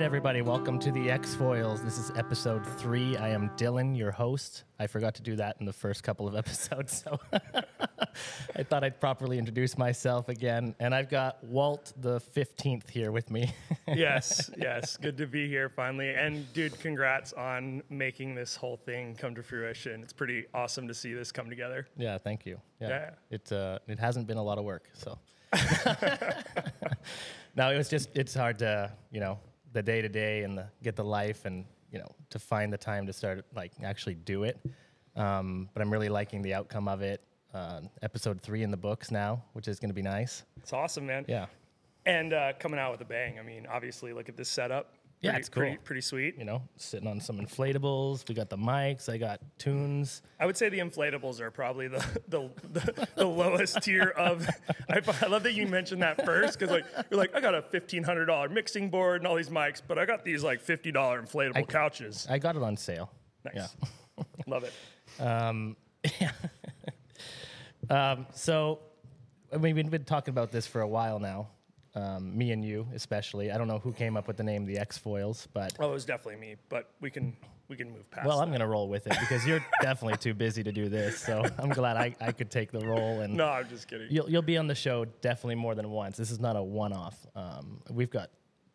right, everybody, welcome to the X Foils. This is episode three. I am Dylan, your host. I forgot to do that in the first couple of episodes, so I thought I'd properly introduce myself again. And I've got Walt the 15th here with me. yes, yes. Good to be here finally. And dude, congrats on making this whole thing come to fruition. It's pretty awesome to see this come together. yeah, thank you. Yeah, Yeah. it uh, it hasn't been a lot of work, so. no, it was just it's hard to you know the day to day and the get the life and you know to find the time to start like actually do it. Um, but I'm really liking the outcome of it. Uh, episode three in the books now, which is going to be nice. It's awesome, man. Yeah, And uh, coming out with a bang. I mean, obviously, look at this setup. Yeah, Pretty- it's cool. Pretty, pretty sweet. you know, sitting on some inflatables. We got the mics. I got tunes. I would say the inflatables are probably the the, the, the lowest tier of. I, I love that you mentioned that first because like you're like I got a fifteen hundred dollar mixing board and all these mics, but I got these like fifty dollar inflatable couches. I got it on sale. Nice, Yeah. love it. Um, um, so, I mean, we've been talking about this for a while now. Um, me and you, especially. I don't know who came up with the name the X Foils, but Oh, it was definitely me, but we can we can move past. well, that. I'm gonna roll with it because you're definitely too busy to do this. So I'm glad I, I could take the role and no, I'm just kidding. you'll you'll be on the show definitely more than once. This is not a one-off. Um, we've got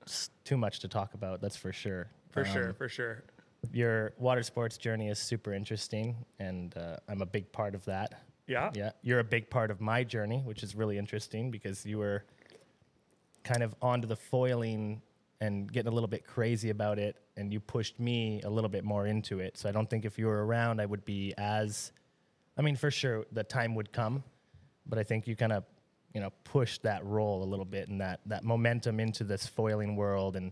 s- too much to talk about. That's for sure. For Um, sure, for sure. Your water sports journey is super interesting, and uh, I'm a big part of that. Yeah. Yeah, you're a big part of my journey, which is really interesting because you were kind of onto the foiling and getting a little bit crazy about it, and you pushed me a little bit more into it. So I don't think if you were around, I would be as. I mean, for sure, the time would come, but I think you kind of, you know, pushed that role a little bit and that that momentum into this foiling world and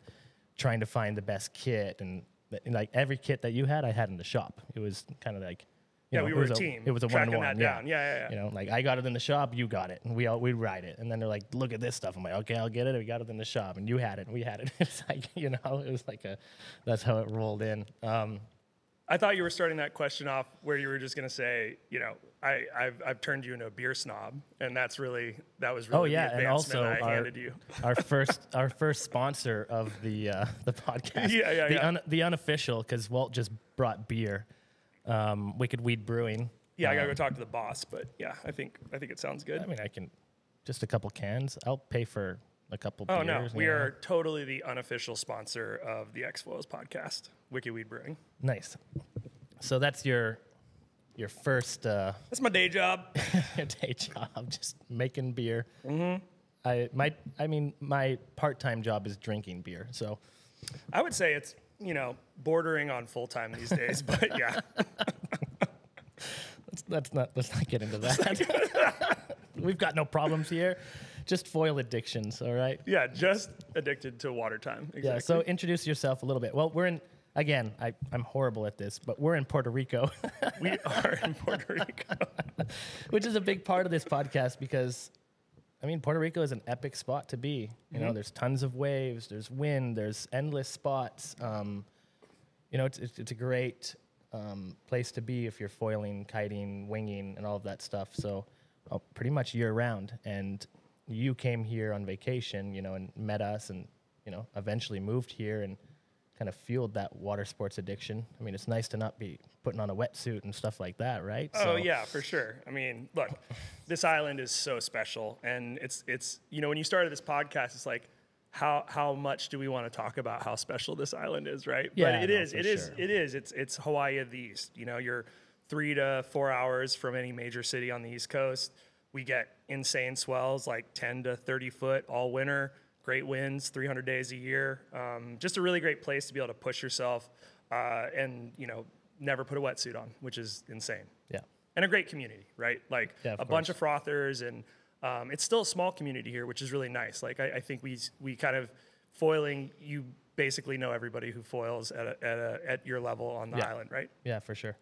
trying to find the best kit and, and like every kit that you had, I had in the shop. It was kind of like. Yeah, know, we were a team, It was a one on one. down. Yeah, yeah, yeah. You know, like I got it in the shop, you got it, and we all we ride it. And then they're like, "Look at this stuff." I'm like, "Okay, I'll get it." We got it in the shop, and you had it, and we had it. It's like you know, it was like a, that's how it rolled in. Um, I thought you were starting that question off where you were just going to say, you know, I, I've, I've turned you into a beer snob, and that's really that was really oh yeah, the and advancement also I our, handed you. our first our first sponsor of the uh, the podcast. Yeah, yeah, the yeah. Un, the unofficial because Walt just brought beer, um, Wicked Weed Brewing. Yeah, I gotta go talk to the boss, but yeah, I think I think it sounds good. I mean, I can just a couple cans. I'll pay for a couple. oh beers, no, you we know. are totally the unofficial sponsor of the X Foils podcast, Wicked Weed Brewing. nice. So that's your your first. Uh, That's my day job. your day job, just making beer. Mm-hmm. I my I mean my part time job is drinking beer. So I would say it's you know bordering on full time these days, but yeah, let's, let's not let's not get into that. We've got no problems here. Just foil addictions, all right? yeah, just addicted to water time. Exactly. Yeah. So introduce yourself a little bit. Well, we're in again. I I'm horrible at this, but we're in Puerto Rico, we are in Puerto Rico. which is a big part of this podcast because. I mean, Puerto Rico is an epic spot to be. You know, there's tons of waves, there's wind, there's endless spots. Um, you know, it's, it's, it's a great um, place to be if you're foiling, kiting, winging, and all of that stuff. So, uh, pretty much year round. And you came here on vacation, you know, and met us, and you know, eventually moved here and kind of fueled that water sports addiction. I mean, it's nice to not be putting on a wetsuit and stuff like that, right? Oh yeah, for sure. I mean, look, this island is so special, and it's it's you know when you started this podcast, it's like how how much do we want to talk about how special this island is, right? Yeah, but it no, is, it is, sure. it is. It's it's Hawaii of the East. You know, you're three to four hours from any major city on the East Coast. We get insane swells like 10 to 30 foot all winter. Great winds, 300 days a year. Um, just a really great place to be able to push yourself uh, and you know never put a wetsuit on, which is insane Yeah. and a great community, right? Like Yeah, a bunch of frothers, and um, it's still a small community here, which is really nice. Like I, I think we we kind of foiling. You basically know everybody who foils at a, at, a, at your level on the Yeah. island, right? Yeah, for sure.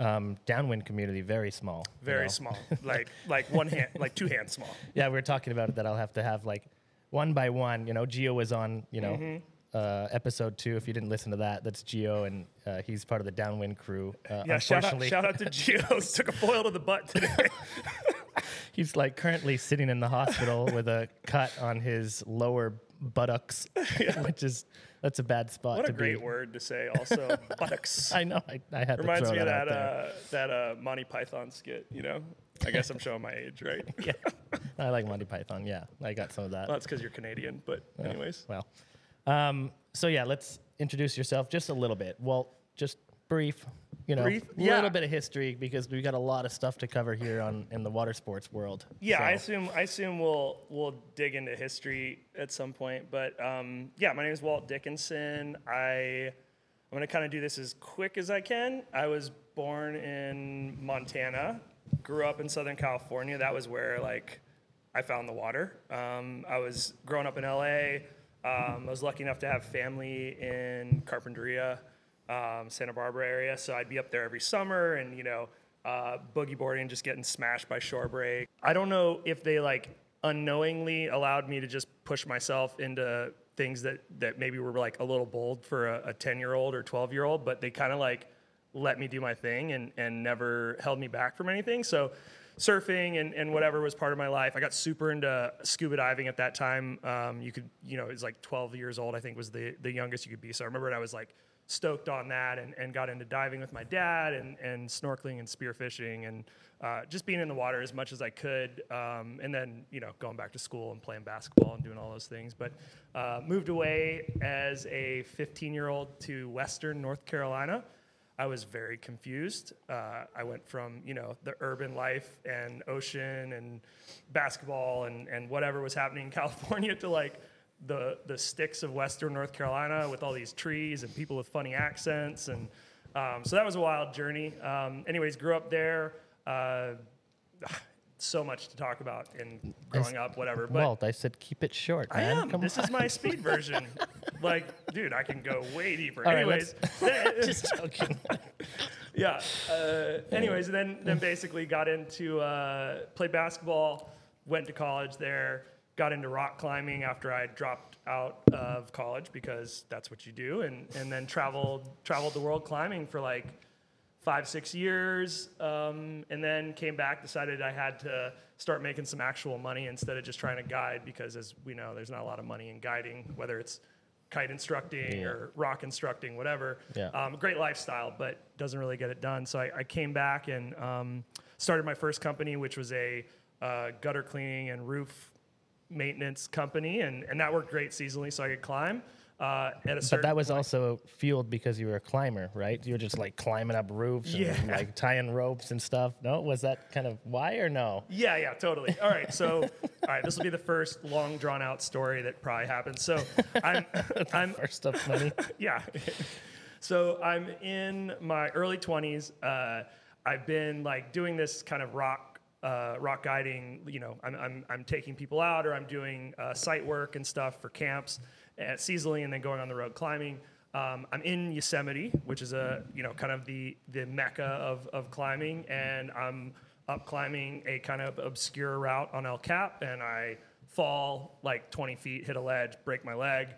Um, downwind community, very small. you Very know. small, like like one hand, like two hands small. Yeah, we were talking about it that I'll have to have like one by one. You know, Geo was on, you know, Mm-hmm. uh, episode two. If you didn't listen to that, that's Geo, and uh, he's part of the downwind crew. Uh, Yeah, shout out, shout out to Gio. Took a foil to the butt today. he's like currently sitting in the hospital with a cut on his lower buttocks, which is that's a bad spot What a great be. word to say. Also, buttocks. I know. I, I had to Reminds throw me of that, that uh, that uh, Monty Python skit. You know, I guess I'm showing my age, right? yeah, I like Monty Python. Yeah, I got some of that. Well, that's because you're Canadian. But anyways, Well, um, so yeah, let's introduce yourself just a little bit. Well, just brief, you know, a Yeah. little bit of history because we've got a lot of stuff to cover here on in the water sports world. yeah, I assume I assume we'll we'll dig into history at some point. But um, yeah, my name is Walt Dickinson. I I'm gonna kind of do this as quick as I can. I was born in Montana, grew up in Southern California. That was where like I found the water. Um, I was growing up in LA. Um, I was lucky enough to have family in Carpinteria, um, Santa Barbara area. So I'd be up there every summer and, you know, uh, boogie boarding, just getting smashed by shore break. I don't know if they like unknowingly allowed me to just push myself into things that, that maybe were like a little bold for a 10 year old or 12 year old, but they kind of like let me do my thing and, and never held me back from anything. So surfing and, and whatever was part of my life. I got super into scuba diving at that time. Um, you could, you know, it was like 12 years old, I think was the, the youngest you could be. So I remember when I was like stoked on that and, and got into diving with my dad and, and snorkeling and spearfishing and uh, just being in the water as much as I could. Um, and then, you know, going back to school and playing basketball and doing all those things. But uh, moved away as a 15 year old to Western North Carolina. I was very confused. Uh, I went from you know the urban life and ocean and basketball and, and whatever was happening in California to like the the sticks of Western North Carolina with all these trees and people with funny accents and um, so that was a wild journey. Um, anyways, grew up there. Uh, so much to talk about in growing up, whatever. But Walt, I said keep it short, I man. am. Come this on. is my speed version. like, dude, I can go way deeper. All right, Anyways, Just joking. yeah. Uh, anyways, then then basically got into uh, played basketball, went to college there, got into rock climbing after I dropped out of college because that's what you do, and and then traveled traveled the world climbing for like five six years, um, and then came back, decided I had to start making some actual money instead of just trying to guide because as we know, there's not a lot of money in guiding, whether it's kite instructing Yeah. or rock instructing, whatever. Yeah. Um, great lifestyle, but doesn't really get it done. So I, I came back and um, started my first company, which was a uh, gutter cleaning and roof maintenance company, and, and that worked great seasonally, so I could climb. Uh, at a But that was also fueled because you were a climber, right? You were just like climbing up roofs and Yeah. like tying ropes and stuff. No, was that kind of why or no? Yeah, yeah, totally. All right, so all right, this will be the first long drawn out story that probably happens. So I'm I'm First of many. yeah. so I'm in my early 20s. Uh, I've been like doing this kind of rock uh, rock guiding. You know, I'm, I'm I'm taking people out or I'm doing uh, site work and stuff for camps seasonally, and then going on the road climbing. Um, I'm in Yosemite, which is a you know kind of the the mecca of of climbing, and I'm up climbing a kind of obscure route on El Cap, and I fall like 20 feet, hit a ledge, break my leg,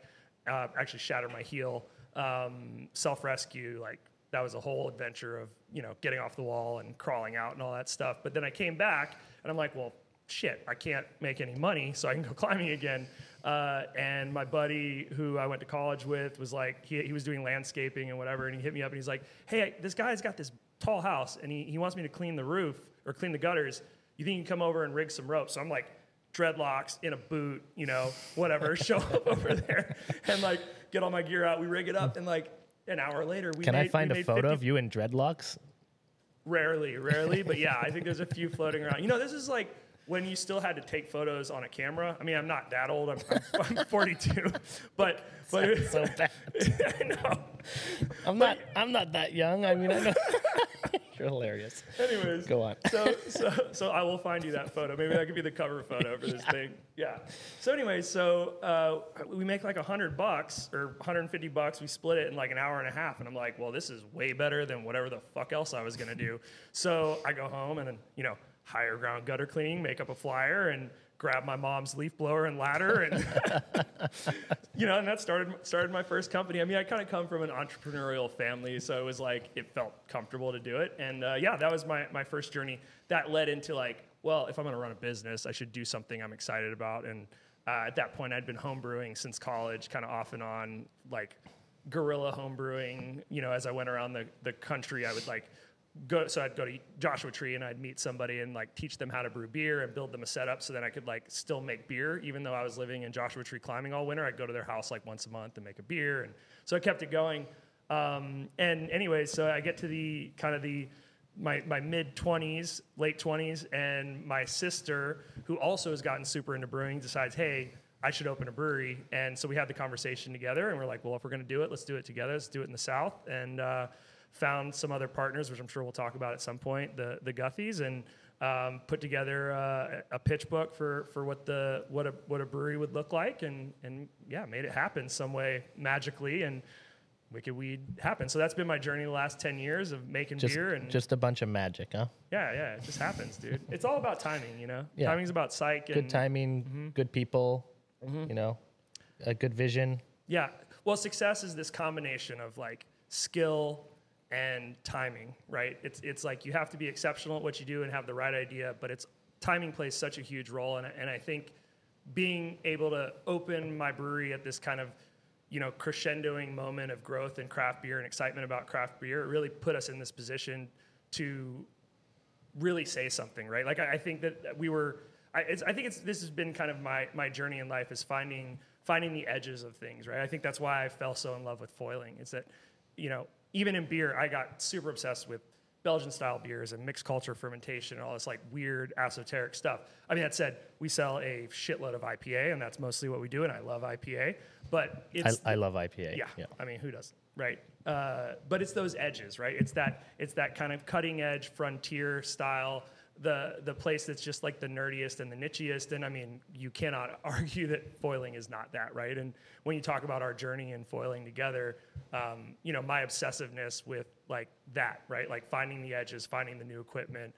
uh, actually shatter my heel, um, self rescue. Like that was a whole adventure of you know getting off the wall and crawling out and all that stuff. But then I came back and I'm like, well, shit, I can't make any money, so I can go climbing again. Uh, and my buddy who I went to college with was like, he, he was doing landscaping and whatever, and he hit me up and he's like, hey, this guy's got this tall house and he, he wants me to clean the roof or clean the gutters. You think you can come over and rig some ropes? So I'm like, dreadlocks in a boot, you know, whatever, show up over there and like get all my gear out. We rig it up and like an hour later, we Can made, I find a photo 50 of you in dreadlocks? Rarely, rarely, but yeah, I think there's a few floating around. You know, this is like when you still had to take photos on a camera. I mean, I'm not that old. I'm, I'm, I'm 42, but but so bad. I know. I'm not. I'm not that young. I mean, I know. You're hilarious. Anyways, Go on. So so so I will find you that photo. Maybe that could be the cover photo for this thing. Yeah. So anyways, so uh, we make like hundred bucks or 150 bucks. We split it in like an hour and a half, and I'm like, well, this is way better than whatever the fuck else I was gonna do. So I go home and then you know higher ground gutter cleaning, make up a flyer, and grab my mom's leaf blower and ladder and you know, and that started started my first company. I mean, I kind of come from an entrepreneurial family, so it was like it felt comfortable to do it. And uh, yeah, that was my my first journey. That led into like, well, if I'm going to run a business, I should do something I'm excited about. And uh, at that point, I'd been homebrewing since college, kind of off and on, like guerrilla homebrewing. You know, as I went around the, the country, I would like go. So I'd go to Joshua Tree and I'd meet somebody and like teach them how to brew beer and build them a setup so then I could like still make beer, even though I was living in Joshua Tree climbing all winter. I'd go to their house like once a month and make a beer, and so I kept it going. Um, and anyway, so I get to the kind of the my, my mid 20s, late 20s, and my sister, who also has gotten super into brewing, decides, hey, I should open a brewery. And so we had the conversation together, and we're like, well, if we're going to do it, let's do it together. Let's do it in the South. And uh, found some other partners, which I'm sure we'll talk about at some point, the, the Guthys, and um, put together uh, a pitch book for, for what, the, what, a, what a brewery would look like. And, and yeah, made it happen some way magically. And Wicked Weed happened. So that's been my journey the last 10 years of making Just, beer. And just a bunch of magic, huh? yeah, yeah, it just happens, dude. It's all about timing, you know? Yeah. Timing's about psych. And, Good timing, Mm-hmm. good people, you know, a good vision. Yeah. Well, success is this combination of like skill and timing, right? It's, it's like you have to be exceptional at what you do and have the right idea, but it's timing plays such a huge role. And, and I think being able to open my brewery at this kind of you know crescendoing moment of growth in craft beer and excitement about craft beer it really put us in this position to really say something, right? Like I, I think that we were. I, I think it's this has been kind of my my journey in life is finding finding the edges of things, right? I think that's why I fell so in love with foiling. Is that, you know, even in beer, I got super obsessed with Belgian style beers and mixed culture fermentation and all this like weird esoteric stuff. I mean, that said, we sell a shitload of IPA, and that's mostly what we do, and I love IPA. But I, it's I love IPA. yeah, I mean, who doesn't, right? Uh, but it's those edges, right? It's that it's that kind of cutting edge frontier style, the the place that's just like the nerdiest and the nichiest. And I mean, you cannot argue that foiling is not that, right? And when you talk about our journey in foiling together, um, you know, my obsessiveness with like that, right? Like finding the edges, finding the new equipment,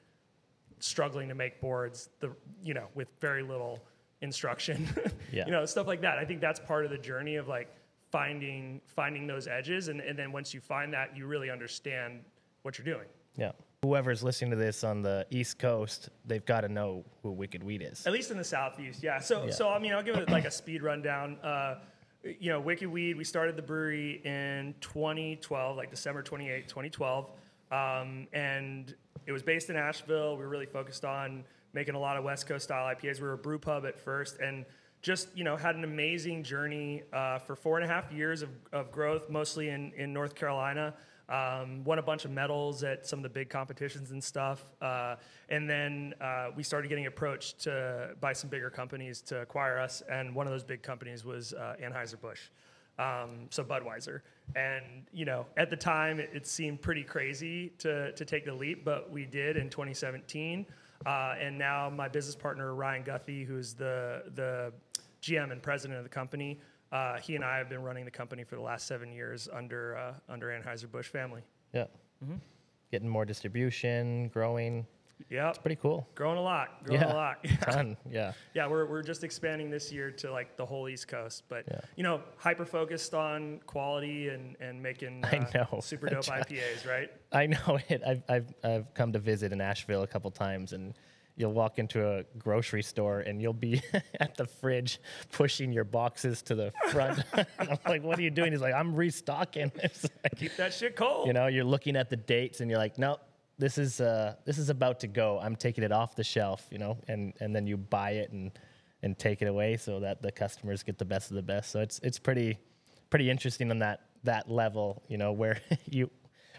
struggling to make boards, the you know, with very little instruction, Yeah. you know, stuff like that. I think that's part of the journey of like finding finding those edges, and, and then once you find that, you really understand what you're doing. Yeah. Whoever's listening to this on the East Coast, they've got to know who Wicked Weed is. At least in the southeast, yeah. So, Yeah. so I mean, I'll give it like a speed rundown. Uh, you know, Wicked Weed, we started the brewery in 2012, like December 28, 2012, um, and it was based in Asheville. We were really focused on making a lot of West Coast style IPAs. We were a brew pub at first, and just you know had an amazing journey uh, for four and a half years of, of growth, mostly in in North Carolina. Um, won a bunch of medals at some of the big competitions and stuff. Uh, and then uh, we started getting approached to, by some bigger companies to acquire us. And one of those big companies was uh, Anheuser-Busch, um, so Budweiser. And, you know, at the time, it, it seemed pretty crazy to, to take the leap, but we did in 2017. Uh, and now my business partner, Ryan Guthy, who's the, the GM and president of the company, uh, he and I have been running the company for the last seven years under uh, under Anheuser Busch family. Yeah. Mm-hmm. Getting more distribution, growing. Yep, Pretty cool. growing a lot, growing yeah. a lot. Ton. Yeah. yeah, we're we're just expanding this year to like the whole East Coast, but Yeah. you know, hyper focused on quality and and making I uh, know. super dope IPAs, right? I know it. I've, I've, I've come to visit in Asheville a couple times, and you'll walk into a grocery store and you'll be at the fridge pushing your boxes to the front. I'm like, what are you doing? He's like, I'm restocking. Like, Keep that shit cold. you know, you're looking at the dates and you're like, no, this is uh, this is about to go. I'm taking it off the shelf, you know, and and then you buy it and and take it away so that the customers get the best of the best. So it's it's pretty pretty interesting on that that level, you know, where you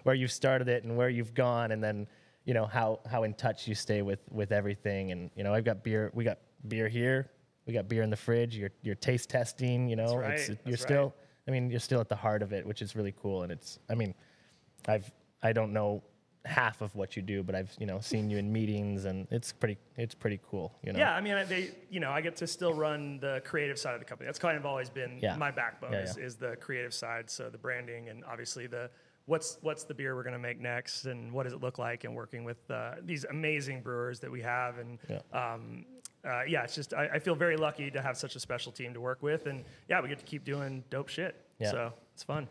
where you've started it and where you've gone, and then you know how how in touch you stay with with everything. And you know, I've got beer. We got beer here. We got beer in the fridge. You're you're taste testing. You know, right, it's, you're right. still. I mean, you're still at the heart of it, which is really cool. And it's. I mean, I've I don't know half of what you do, but I've you know seen you in meetings, and it's pretty it's pretty cool. You know. Yeah, I mean, I- they, you know, I get to still run the creative side of the company. That's kind of always been Yeah. my backbone Yeah, is, yeah. is the creative side. So the branding and obviously the what's what's the beer we're going to make next and what does it look like and working with uh, these amazing brewers that we have and Yeah. um, uh, yeah, it's just I, I feel very lucky to have such a special team to work with and yeah, we get to keep doing dope shit. Yeah. So it's fun.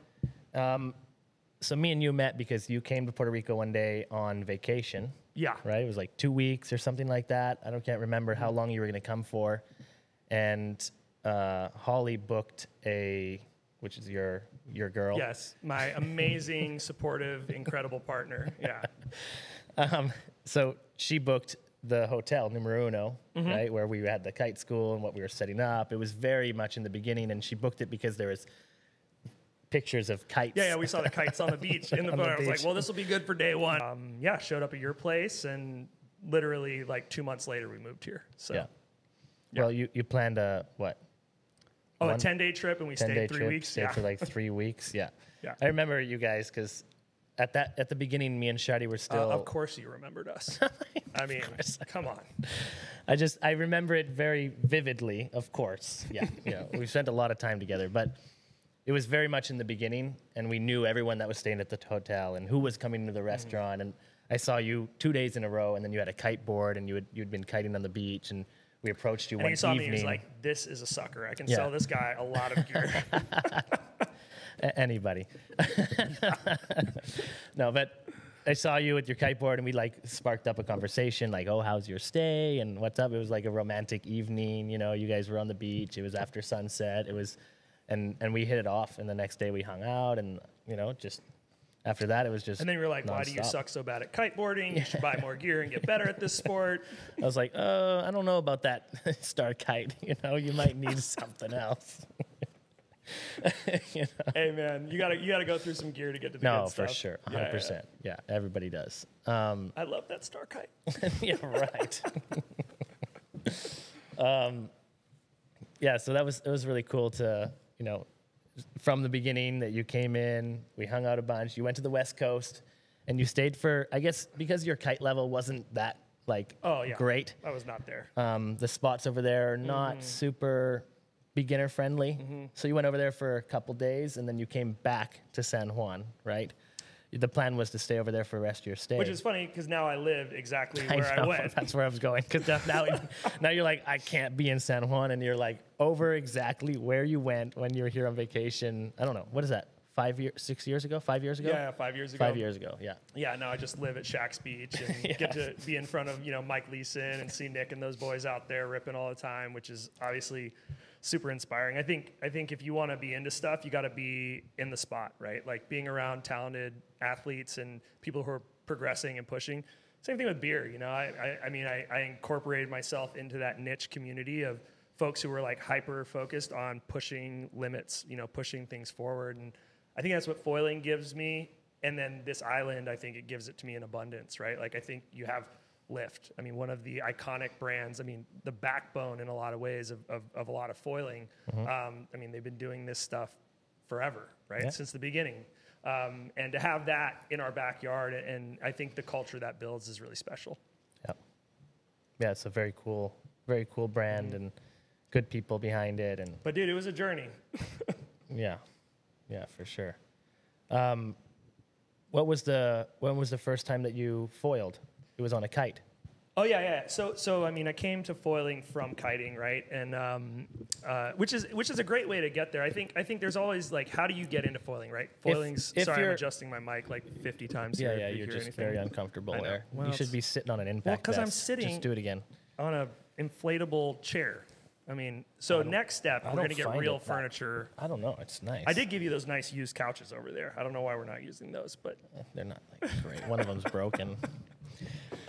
So me and you met because you came to Puerto Rico one day on vacation. Yeah. right? It was like two weeks or something like that. I don't can't remember how long you were going to come for, and uh, Holly booked a, which is your your girl. Yes, my amazing, supportive, incredible partner. Yeah. Um, so she booked the hotel numero uno, Mm-hmm. right, where we had the kite school and what we were setting up. It was very much in the beginning, and she booked it because there was pictures of kites. Yeah, yeah, we saw the kites on the beach in the the. I was like, well, this will be good for day one. Um, yeah, showed up at your place, and literally like two months later, we moved here. So, Yeah. Well, you you planned a what? Oh, a 10 day trip, and we stayed three trip. weeks. Stayed Yeah. for like three weeks. Yeah. Yeah. I remember you guys because at that at the beginning, me and Shadi were Uh, still. of course, you remembered us. I mean, come on. I just I remember it very vividly. Of course, yeah, yeah. we spent a lot of time together, but it was very much in the beginning, and we knew everyone that was staying at the hotel and who was coming to the restaurant. And I saw you two days in a row, and then you had a kite board, and you had you'd been kiting on the beach, and we approached you And one he saw evening. me. He was like, "This is a sucker. I can Yeah. sell this guy a lot of gear." Anybody. no, but I saw you with your kiteboard, and we like sparked up a conversation, like, "Oh, how's your stay?" and "What's up?" It was like a romantic evening. You know, you guys were on the beach. It was after sunset. It was, and and we hit it off. And the next day we hung out, and you know, just after that, it was just. and then you were like, "Why do you suck so bad at kiteboarding? You should buy more gear and get better at this sport." I was like, "Uh, I don't know about that star kite. You know, you might need something else." you know? hey, man, you gotta you gotta go through some gear to get to the No, for sure, hundred yeah. percent. Yeah, everybody does. Um, I love that star kite. yeah, right. um, yeah, so that was it was really cool to you know from the beginning that you came in, we hung out a bunch. You went to the West Coast, and you stayed for I guess because your kite level wasn't that like Oh yeah, great. I was not there. Um, the spots over there are not super beginner friendly. So you went over there for a couple days, and then you came back to San Juan, right? The plan was to stay over there for the rest of your stay. Which is funny because now I live exactly where I, know, went. That's where I was going. Because now, now you're like, I can't be in San Juan, and you're like over exactly where you went when you were here on vacation. I don't know. What is that? Five years, six years ago, five years ago. Yeah, five years ago. Five years ago. Yeah. Yeah, no, I just live at Shack's Beach and get to be in front of you know Mike Leeson and see Nick and those boys out there ripping all the time, which is obviously super inspiring. I think I think if you want to be into stuff, you got to be in the spot, right? Like being around talented athletes and people who are progressing and pushing. Same thing with beer, you know. I I, I mean, I, I incorporated myself into that niche community of folks who were like hyper focused on pushing limits, you know, pushing things forward and. I think that's what foiling gives me. And then this island, I think it gives it to me in abundance, right? Like I think you have Lift. I mean, one of the iconic brands. I mean, the backbone in a lot of ways of, of, of a lot of foiling. Um, I mean, they've been doing this stuff forever, right? Yeah. Since the beginning. Um, and to have that in our backyard, and I think the culture that builds is really special. Yeah. Yeah. It's a very cool, very cool brand and good people behind it, and But dude, it was a journey. yeah, yeah, for sure. Um, what was the when was the first time that you foiled? It was on a kite. Oh yeah, yeah. So, so I mean, I came to foiling from kiting, right? And um, uh, which is which is a great way to get there. I think I think there's always like, how do you get into foiling, right? Foiling's. if sorry, I'm adjusting my mic like 50 times. Yeah, here yeah. you You're just anything. very uncomfortable there. Well, you should be sitting on an impact 'cause I'm sitting- Just do it again. on a inflatable chair. I mean, so next step, I we're gonna get real furniture. I don't know. It's nice. I did give you those nice used couches over there. I don't know why we're not using those, but They're not like great. One of them's broken.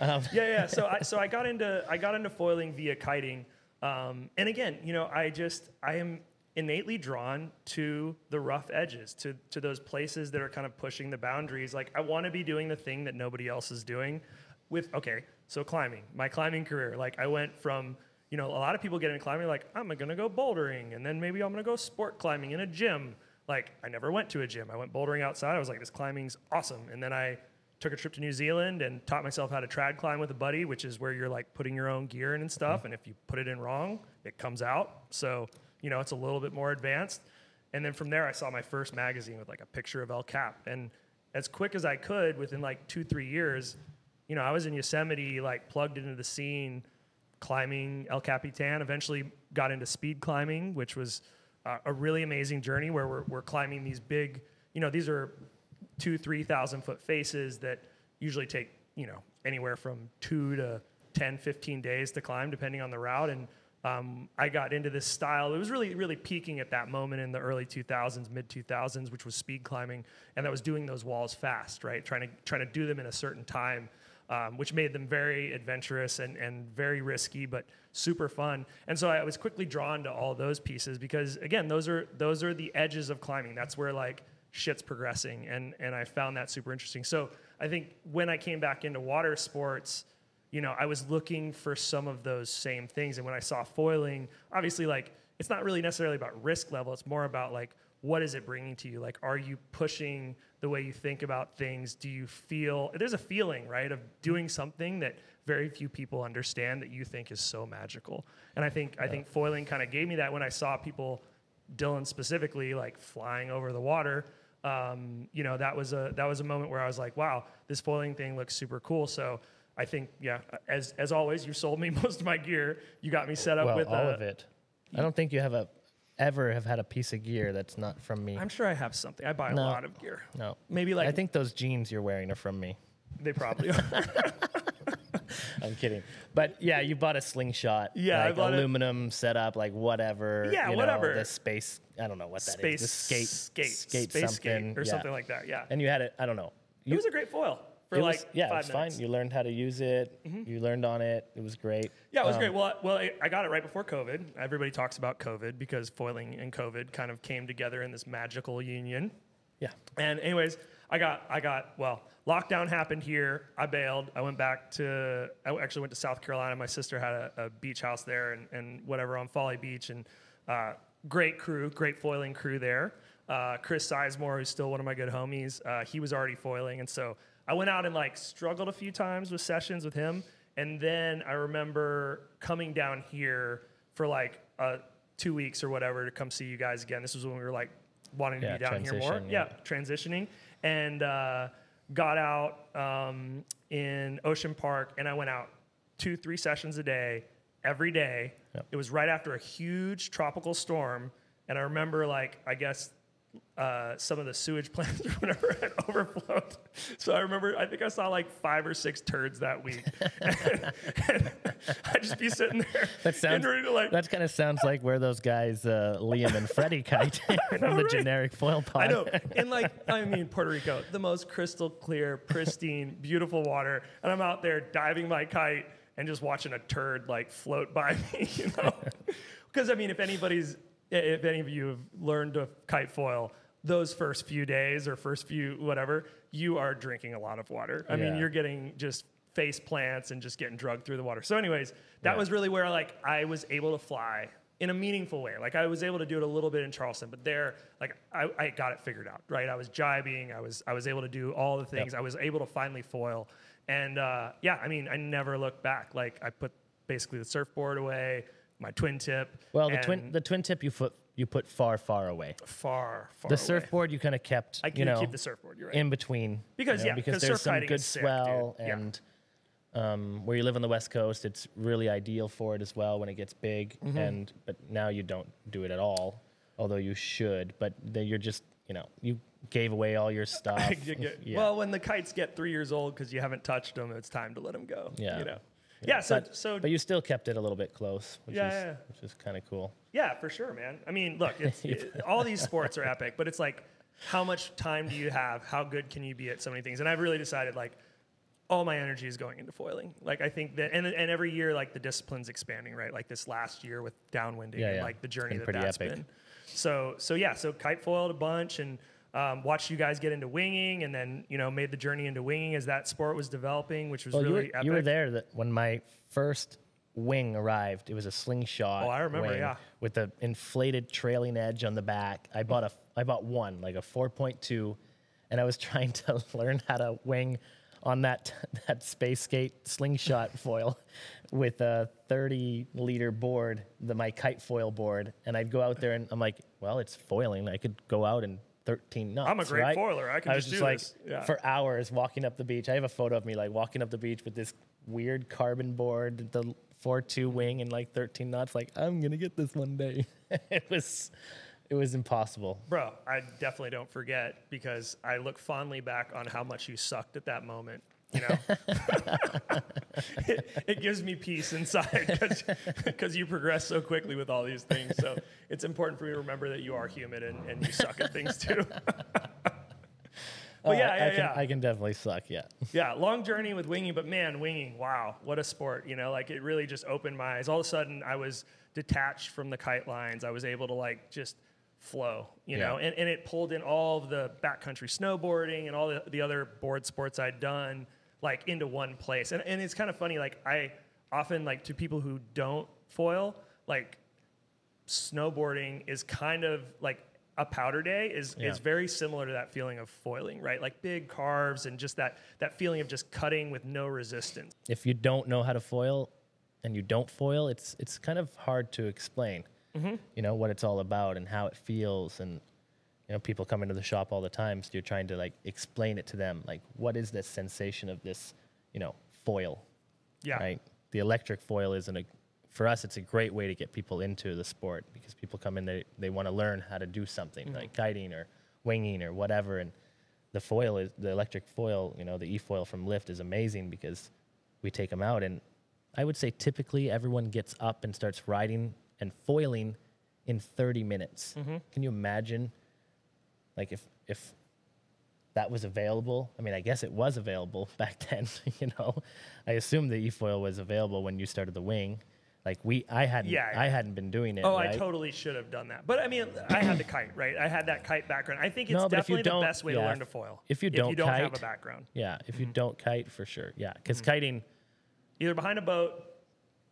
yeah, yeah. So I so I got into I got into foiling via kiting, um, and again, you know, I just I am innately drawn to the rough edges, to to those places that are kind of pushing the boundaries. Like I want to be doing the thing that nobody else is doing. With okay, so climbing, my climbing career, like I went from. You know, a lot of people get into climbing like, I'm gonna go bouldering, and then maybe I'm gonna go sport climbing in a gym. Like, I never went to a gym. I went bouldering outside. I was like, this climbing's awesome. And then I took a trip to New Zealand and taught myself how to trad climb with a buddy, which is where you're like putting your own gear in and stuff. And if you put it in wrong, it comes out. So, you know, it's a little bit more advanced. And then from there, I saw my first magazine with like a picture of El Cap. And as quick as I could, within like two, three years, you know, I was in Yosemite, like plugged into the scene, climbing El Capitan. Eventually got into speed climbing, which was uh, a really amazing journey where we're, we're climbing these big, you know, these are two, 3,000 foot faces that usually take, you know, anywhere from two to 10, 15 days to climb, depending on the route. And um, I got into this style. It was really, really peaking at that moment in the early 2000s, mid 2000s, which was speed climbing, and that was doing those walls fast, right? Trying to trying to do them in a certain time, um, which made them very adventurous and and very risky, but super fun. And so I was quickly drawn to all those pieces because again, those are those are the edges of climbing. That's where like shit's progressing, and and I found that super interesting. So I think when I came back into water sports you know, I was looking for some of those same things. And when I saw foiling, obviously, like, it's not really necessarily about risk level. It's more about, like, what is it bringing to you? Like, are you pushing the way you think about things? Do you feel, there's a feeling, right, of doing something that very few people understand that you think is so magical. And I think, yeah. I think foiling kind of gave me that when I saw people, Dylan specifically, like flying over the water. Um, you know, that was a, that was a moment where I was like, wow, this foiling thing looks super cool. So, I think, yeah, as as always, you sold me most of my gear. You got me set up well, with all a, of it. I don't think you have a ever have had a piece of gear that's not from me. I'm sure I have something. I buy no, a lot of gear. No, maybe like I think those jeans you're wearing are from me. They probably are. I'm kidding, but yeah, you bought a slingshot. Yeah, like aluminum setup, like whatever. Yeah, you whatever. Know, the space. I don't know what that space, is. The skate, skate, skate, space something, skate or yeah. something like that. Yeah. And you had it. I don't know. You, it was a great foil for it like was, yeah, five it's minutes. fine. You learned how to use it. Mm-hmm. You learned on it. It was great. Yeah, it was um, great. Well, well, I got it right before COVID. Everybody talks about COVID because foiling and COVID kind of came together in this magical union. Yeah. And anyways, I got I got well, lockdown happened here. I bailed. I went back to I actually went to South Carolina. My sister had a, a beach house there and, and whatever on Folly Beach and uh, great crew, great foiling crew there. Uh, Chris Sizemore, who's still one of my good homies, uh, he was already foiling, and so I went out and like struggled a few times with sessions with him. And then I remember coming down here for like uh, two weeks or whatever to come see you guys again. This was when we were like wanting yeah, to be down here more. Yeah, yeah transitioning. And uh, got out um, in Ocean Park and I went out two, three sessions a day, every day. Yep. It was right after a huge tropical storm. And I remember, like, I guess uh, some of the sewage plants or whatever had overflowed. So I remember, I think I saw like five or six turds that week. and, I'd just be sitting there. That sounds, like, that kind of sounds like where those guys, uh, Liam and Freddie kite from know, the right? generic foil pod. I know. And like, I mean, Puerto Rico, the most crystal clear, pristine, beautiful water. And I'm out there diving my kite and just watching a turd like float by me, you know? Because I mean, if anybody's if any of you have learned to kite foil, those first few days or first few whatever, you are drinking a lot of water. I yeah. mean, you're getting just face plants and just getting drugged through the water. So, anyways, that yeah. was really where like I was able to fly in a meaningful way. Like I was able to do it a little bit in Charleston, but there, like I, I got it figured out. Right, I was jibing. I was I was able to do all the things. Yep. I was able to finally foil, and uh, yeah, I mean, I never looked back. Like I put basically the surfboard away my twin tip. Well, the twin the twin tip you put you put far far away. Far far. The away. surfboard you kind of kept. I can you know, keep the surfboard. You're right. In between. Because you know, yeah, because there's some good swell and. Um, where you live on the west coast, it's really ideal for it as well when it gets big. Mm-hmm. And but now you don't do it at all, although you should. But then you're just you know you gave away all your stuff. yeah. Well, when the kites get three years old because you haven't touched them, it's time to let them go. Yeah. You know. Yeah, so but, so but you still kept it a little bit close, which yeah, is yeah. which is kind of cool. Yeah, for sure, man. I mean, look, it's, it, all these sports are epic, but it's like, how much time do you have? How good can you be at so many things? And I've really decided like, all my energy is going into foiling. Like I think that, and and every year like the discipline's expanding, right? Like this last year with downwinding yeah, and yeah. like the journey that that's epic. been. So so yeah, so kite foiled a bunch and um, watched you guys get into winging, and then you know made the journey into winging as that sport was developing, which was well, really you were, epic. You were there that when my first wing arrived. It was a slingshot. Oh, I remember, yeah. With the inflated trailing edge on the back. I bought a I bought one, like a 4.2, and I was trying to learn how to wing on that that space skate slingshot foil with a 30 liter board, the my kite foil board, and I'd go out there and I'm like, well, it's foiling. I could go out and 13 knots. I'm a great right? foiler. I can I just, was just do like this. Yeah. for hours walking up the beach. I have a photo of me like walking up the beach with this weird carbon board, the four two wing and like 13 knots. Like I'm gonna get this one day. it was it was impossible. Bro, I definitely don't forget because I look fondly back on how much you sucked at that moment You know, it, it gives me peace inside because you progress so quickly with all these things. So it's important for me to remember that you are human and, and you suck at things too. Oh, But yeah, I, yeah, I can, yeah. I can definitely suck. Yeah. Yeah, long journey with winging, but man, winging, wow, what a sport. You know, like it really just opened my eyes. All of a sudden, I was detached from the kite lines. I was able to like just flow, you know, and, and it pulled in all of the backcountry snowboarding and all the, the other board sports I'd done like into one place. And, and it's kind of funny, like I often like to people who don't foil, like snowboarding is kind of like a powder day is, Yeah. is very similar to that feeling of foiling, right? Like big carves and just that, that feeling of just cutting with no resistance. If you don't know how to foil, and you don't foil, it's it's kind of hard to explain. Mm-hmm. You know what it's all about and how it feels, and you know people come into the shop all the time, so you're trying to like explain it to them, like what is this sensation of this, you know, foil, Yeah. right? The electric foil isn't a for us. It's a great way to get people into the sport because people come in they they want to learn how to do something Mm-hmm. like kiting or winging or whatever, and the foil is the electric foil. You know, the e foil from Lift is amazing because we take them out and I would say typically everyone gets up and starts riding and foiling in 30 minutes. Mm-hmm. Can you imagine like if if that was available? I mean, I guess it was available back then, you know. I assume the e-foil was available when you started the wing. Like we I hadn't Yeah. I hadn't been doing it, Oh, right? I totally should have done that. But I mean, I had the kite, right? I had that kite background. I think it's No, but if you definitely the best way to learn to foil. if you don't, if you don't don't have a background, Yeah, if Mm-hmm. you don't kite for sure. Yeah, cuz kiting either behind a boat,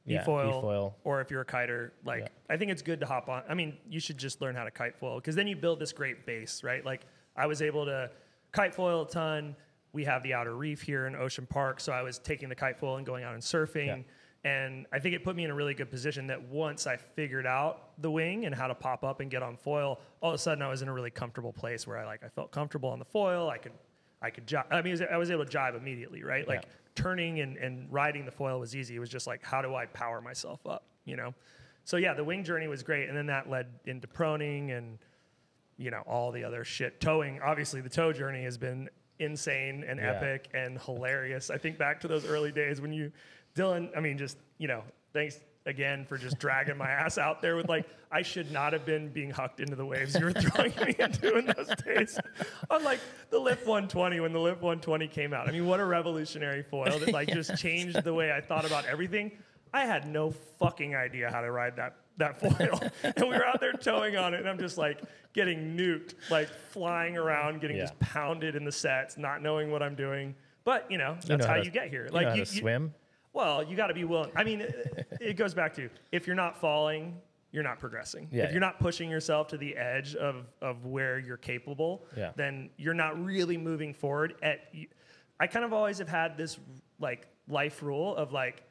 Yeah, e-foil, e-foil. or if you're a kiter, like Yeah. I think it's good to hop on. I mean, you should just learn how to kite foil because then you build this great base, right? Like I was able to kite foil a ton. We have the outer reef here in Ocean Park, so I was taking the kite foil and going out and surfing. And I think it put me in a really good position that once I figured out the wing and how to pop up and get on foil, all of a sudden I was in a really comfortable place where I like I felt comfortable on the foil. I could I could jive. I mean, I was able to jive immediately, right? Like Yeah. Turning and, and riding the foil was easy. It was just like, how do I power myself up, you know? So yeah, the wing journey was great. And then that led into proning and, you know, all the other shit. Towing, obviously, the tow journey has been insane and Yeah. epic and hilarious. I think back to those early days when you, Dylan, I mean, just, you know, thanks again for just dragging my ass out there with like, I should not have been being hucked into the waves you were throwing me into in those days. On like the Lift 120, when the Lift 120 came out. I mean, what a revolutionary foil that like just changed the way I thought about everything. I had no fucking idea how to ride that that foil. and we were out there towing on it, and I'm just like getting nuked, like flying around, getting Yeah. just pounded in the sets, not knowing what I'm doing. But you know, that's You know how, to- you get here. You like how you, to you- swim. Well, you got to be willing. I mean, it, it goes back to if you're not falling, you're not progressing. Yeah, if you're not pushing yourself to the edge of, of where you're capable, Yeah. then you're not really moving forward. At I kind of always have had this like life rule of like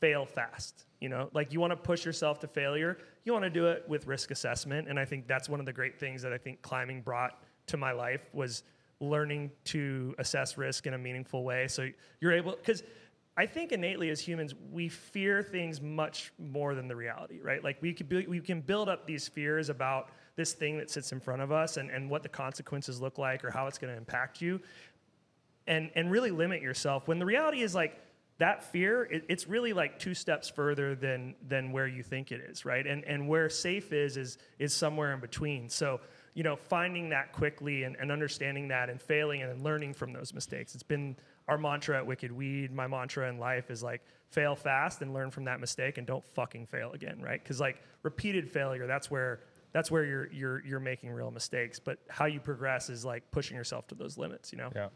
fail fast. You know, like you want to push yourself to failure. You want to do it with risk assessment, and I think that's one of the great things that I think climbing brought to my life was learning to assess risk in a meaningful way. So you're able because I think innately as humans we fear things much more than the reality, right? Like we be, we can build up these fears about this thing that sits in front of us and, and what the consequences look like or how it's going to impact you and and really limit yourself. When the reality is like that fear it, it's really like two steps further than than where you think it is right? And and where safe is is is somewhere in between. So you know finding that quickly and, and understanding that and failing and learning from those mistakes it's been our mantra at wicked weed my mantra in life is like fail fast and learn from that mistake and don't fucking fail again right because like repeated failure that's where that's where you're you're you're making real mistakes but how you progress is like pushing yourself to those limits you know Yeah.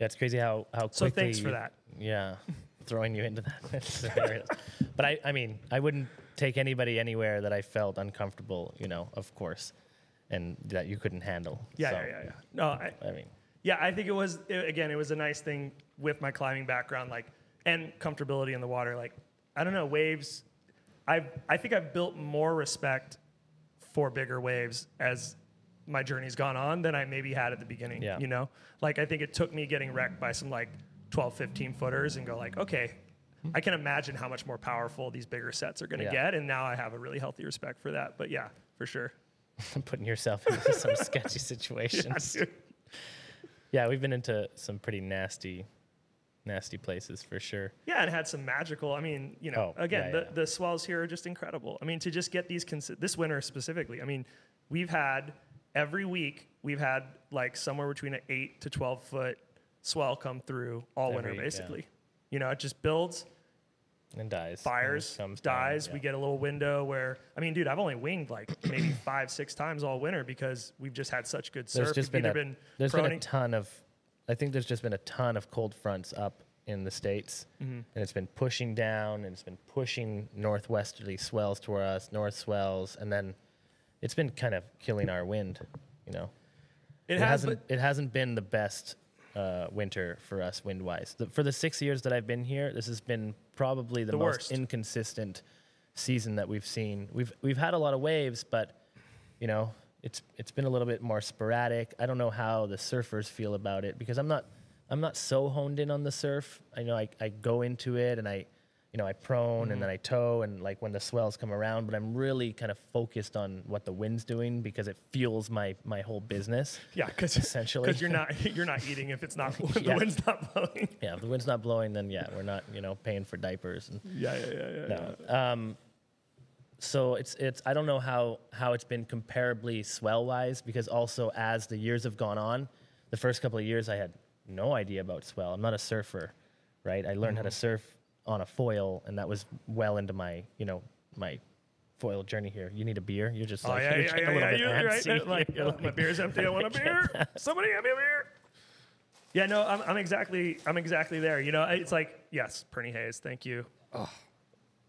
Yeah, it's crazy how how quickly. So thanks for that. Yeah, throwing you into that. But I, I mean, I wouldn't take anybody anywhere that I felt uncomfortable. You know, of course, and that you couldn't handle. Yeah, So, yeah, yeah, yeah. No, I, I mean, yeah, I think it was i again, it was a nice thing with my climbing background, like and comfortability in the water. Like, I don't know, waves. I I think I've built more respect for bigger waves as my journey's gone on than I maybe had at the beginning. Yeah. You know, like I think it took me getting wrecked by some like 12, 15 footers and go like, okay. I can imagine how much more powerful these bigger sets are going to Yeah. get, and now I have a really healthy respect for that. But yeah, for sure. putting yourself into some sketchy situations. Yeah. Yeah, we've been into some pretty nasty nasty places for sure. Yeah, and had some magical. I mean, you know, Oh, again, yeah, the, yeah. the swells here are just incredible. I mean, to just get these this winter specifically. I mean, we've had every week we've had like somewhere between an eight to twelve foot swell come through all winter, Every- yeah. basically. You know, it just builds, And dies. fires, and comes down, dies. yeah. We get a little window where I mean, dude, I've only winged like maybe five, six times all winter because we've just had such good surf. There's just We've been a, been there's been a ton of I think there's just been a ton of cold fronts up in the states Mm-hmm. and it's been pushing down and it's been pushing northwesterly swells toward us north swells and then it's been kind of killing our wind you know it has, hasn't it hasn't been the best uh, winter for us wind wise for the six years that I've been here this has been probably the, The most worst. inconsistent season that we've seen we've we've had a lot of waves but you know, it's it's been a little bit more sporadic. I don't know how the surfers feel about it because I'm not I'm not so honed in on the surf. I know I, I go into it and I you know I prone and then I tow and like when the swells come around, but I'm really kind of focused on what the wind's doing because it fuels my my whole business. yeah, because essentially. because you're not you're not eating if it's not the Yeah. wind's not blowing. Yeah, if the wind's not blowing, then yeah, we're not you know paying for diapers and Yeah, yeah, yeah, yeah. no. Um, so it's it's I don't know how how it's been comparably swell wise because also as the years have gone on, the first couple of years I had no idea about swell. I'm not a surfer, right? I learned how Mm-hmm. to surf on a foil, and that was well into my you know my foil journey here. You need a beer? You're just Oh like yeah, you're yeah, getting yeah, a little yeah, bit You're right. antsy. Like, You're uh, my beer's empty. I want a beer. Somebody have me a beer. Yeah, no, I'm, I'm exactly I'm exactly there. You know, it's like yes, Pernicious, thank you. Oh,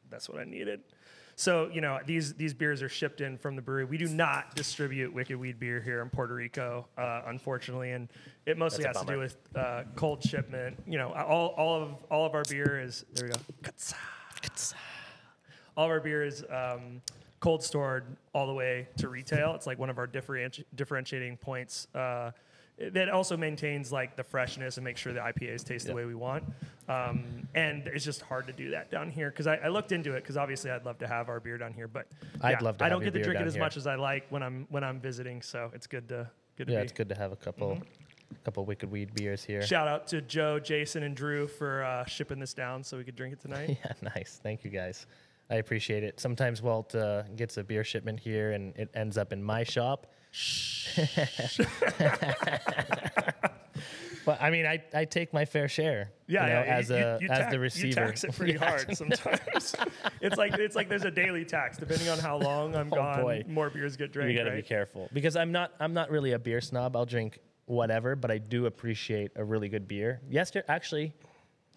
that's what I needed. So you know these these beers are shipped in from the brewery. We do not distribute Wicked Weed beer here in Puerto Rico, uh, unfortunately, and it mostly has That's a to do with uh, cold shipment. You know, all all of all of our beer is there. We go. Katsa. All of our beer is um, cold stored all the way to retail. It's like one of our differenti- differentiating points. Uh, that also maintains like the freshness and makes sure the IPAs taste the way we want. Um, and it's just hard to do that down here because I, I looked into it because obviously I'd love to have our beer down here, but I'd yeah, love to I don't get to drink it as here. much as I like when I'm when I'm visiting. So it's good to good to yeah, be. it's good to have a couple Mm-hmm. couple wicked weed beers here. Shout out to Joe, Jason, and Drew for uh, shipping this down so we could drink it tonight. Yeah, nice. Thank you guys. I appreciate it. Sometimes Walt uh, gets a beer shipment here and it ends up in my shop. but I mean, I, I take my fair share. Yeah, you know, yeah. as you, a you, you as tax, the receiver. You tax it pretty hard sometimes. it's like it's like there's a daily tax depending on how long I'm Oh, gone. boy. More beers get drank. you got to right? be careful because I'm not I'm not really a beer snob. I'll drink whatever, but I do appreciate a really good beer. Yesterday, actually,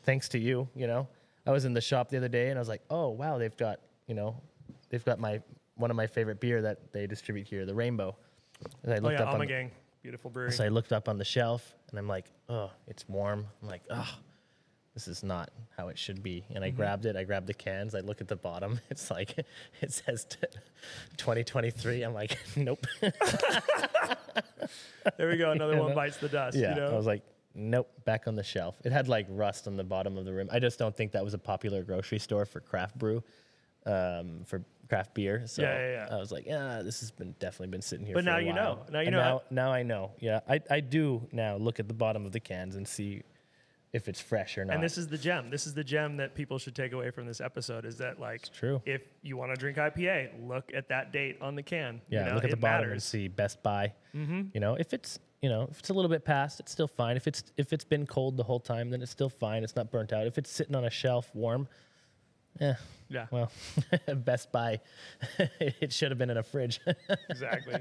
thanks to you, you know, I was in the shop the other day and I was like, oh wow, they've got you know, they've got my one of my favorite beer that they distribute here, the Rainbow. And I Oh looked yeah, up on the- Gang, beautiful brewery. so I looked up on the shelf and I'm like, oh, it's warm. I'm like, oh, this is not how it should be. And I Mm-hmm. grabbed it. I grabbed the cans. I look at the bottom. It's like, it says t- 2023. I'm like, nope. there we go. Another You one know? bites the dust. yeah. You know? I was like, nope, back on the shelf. It had like rust on the bottom of the rim. I just don't think that was a popular grocery store for craft brew, um, for craft beer. So Yeah, yeah, yeah. I was like, yeah, this has been definitely been sitting here But now you know. Now you And know Now, now I know. Yeah. I, I do now look at the bottom of the cans and see if it's fresh or not. and this is the gem. This is the gem that people should take away from this episode is that like true. if you want to drink IPA, look at that date on the can. You Yeah, know, look at the bottom and see Best Buy. Mm-hmm. You know, if it's you know if it's a little bit past, it's still fine. If it's if it's been cold the whole time, then it's still fine. It's not burnt out. If it's sitting on a shelf warm, yeah, Yeah, well, Best Buy, it should have been in a fridge. exactly.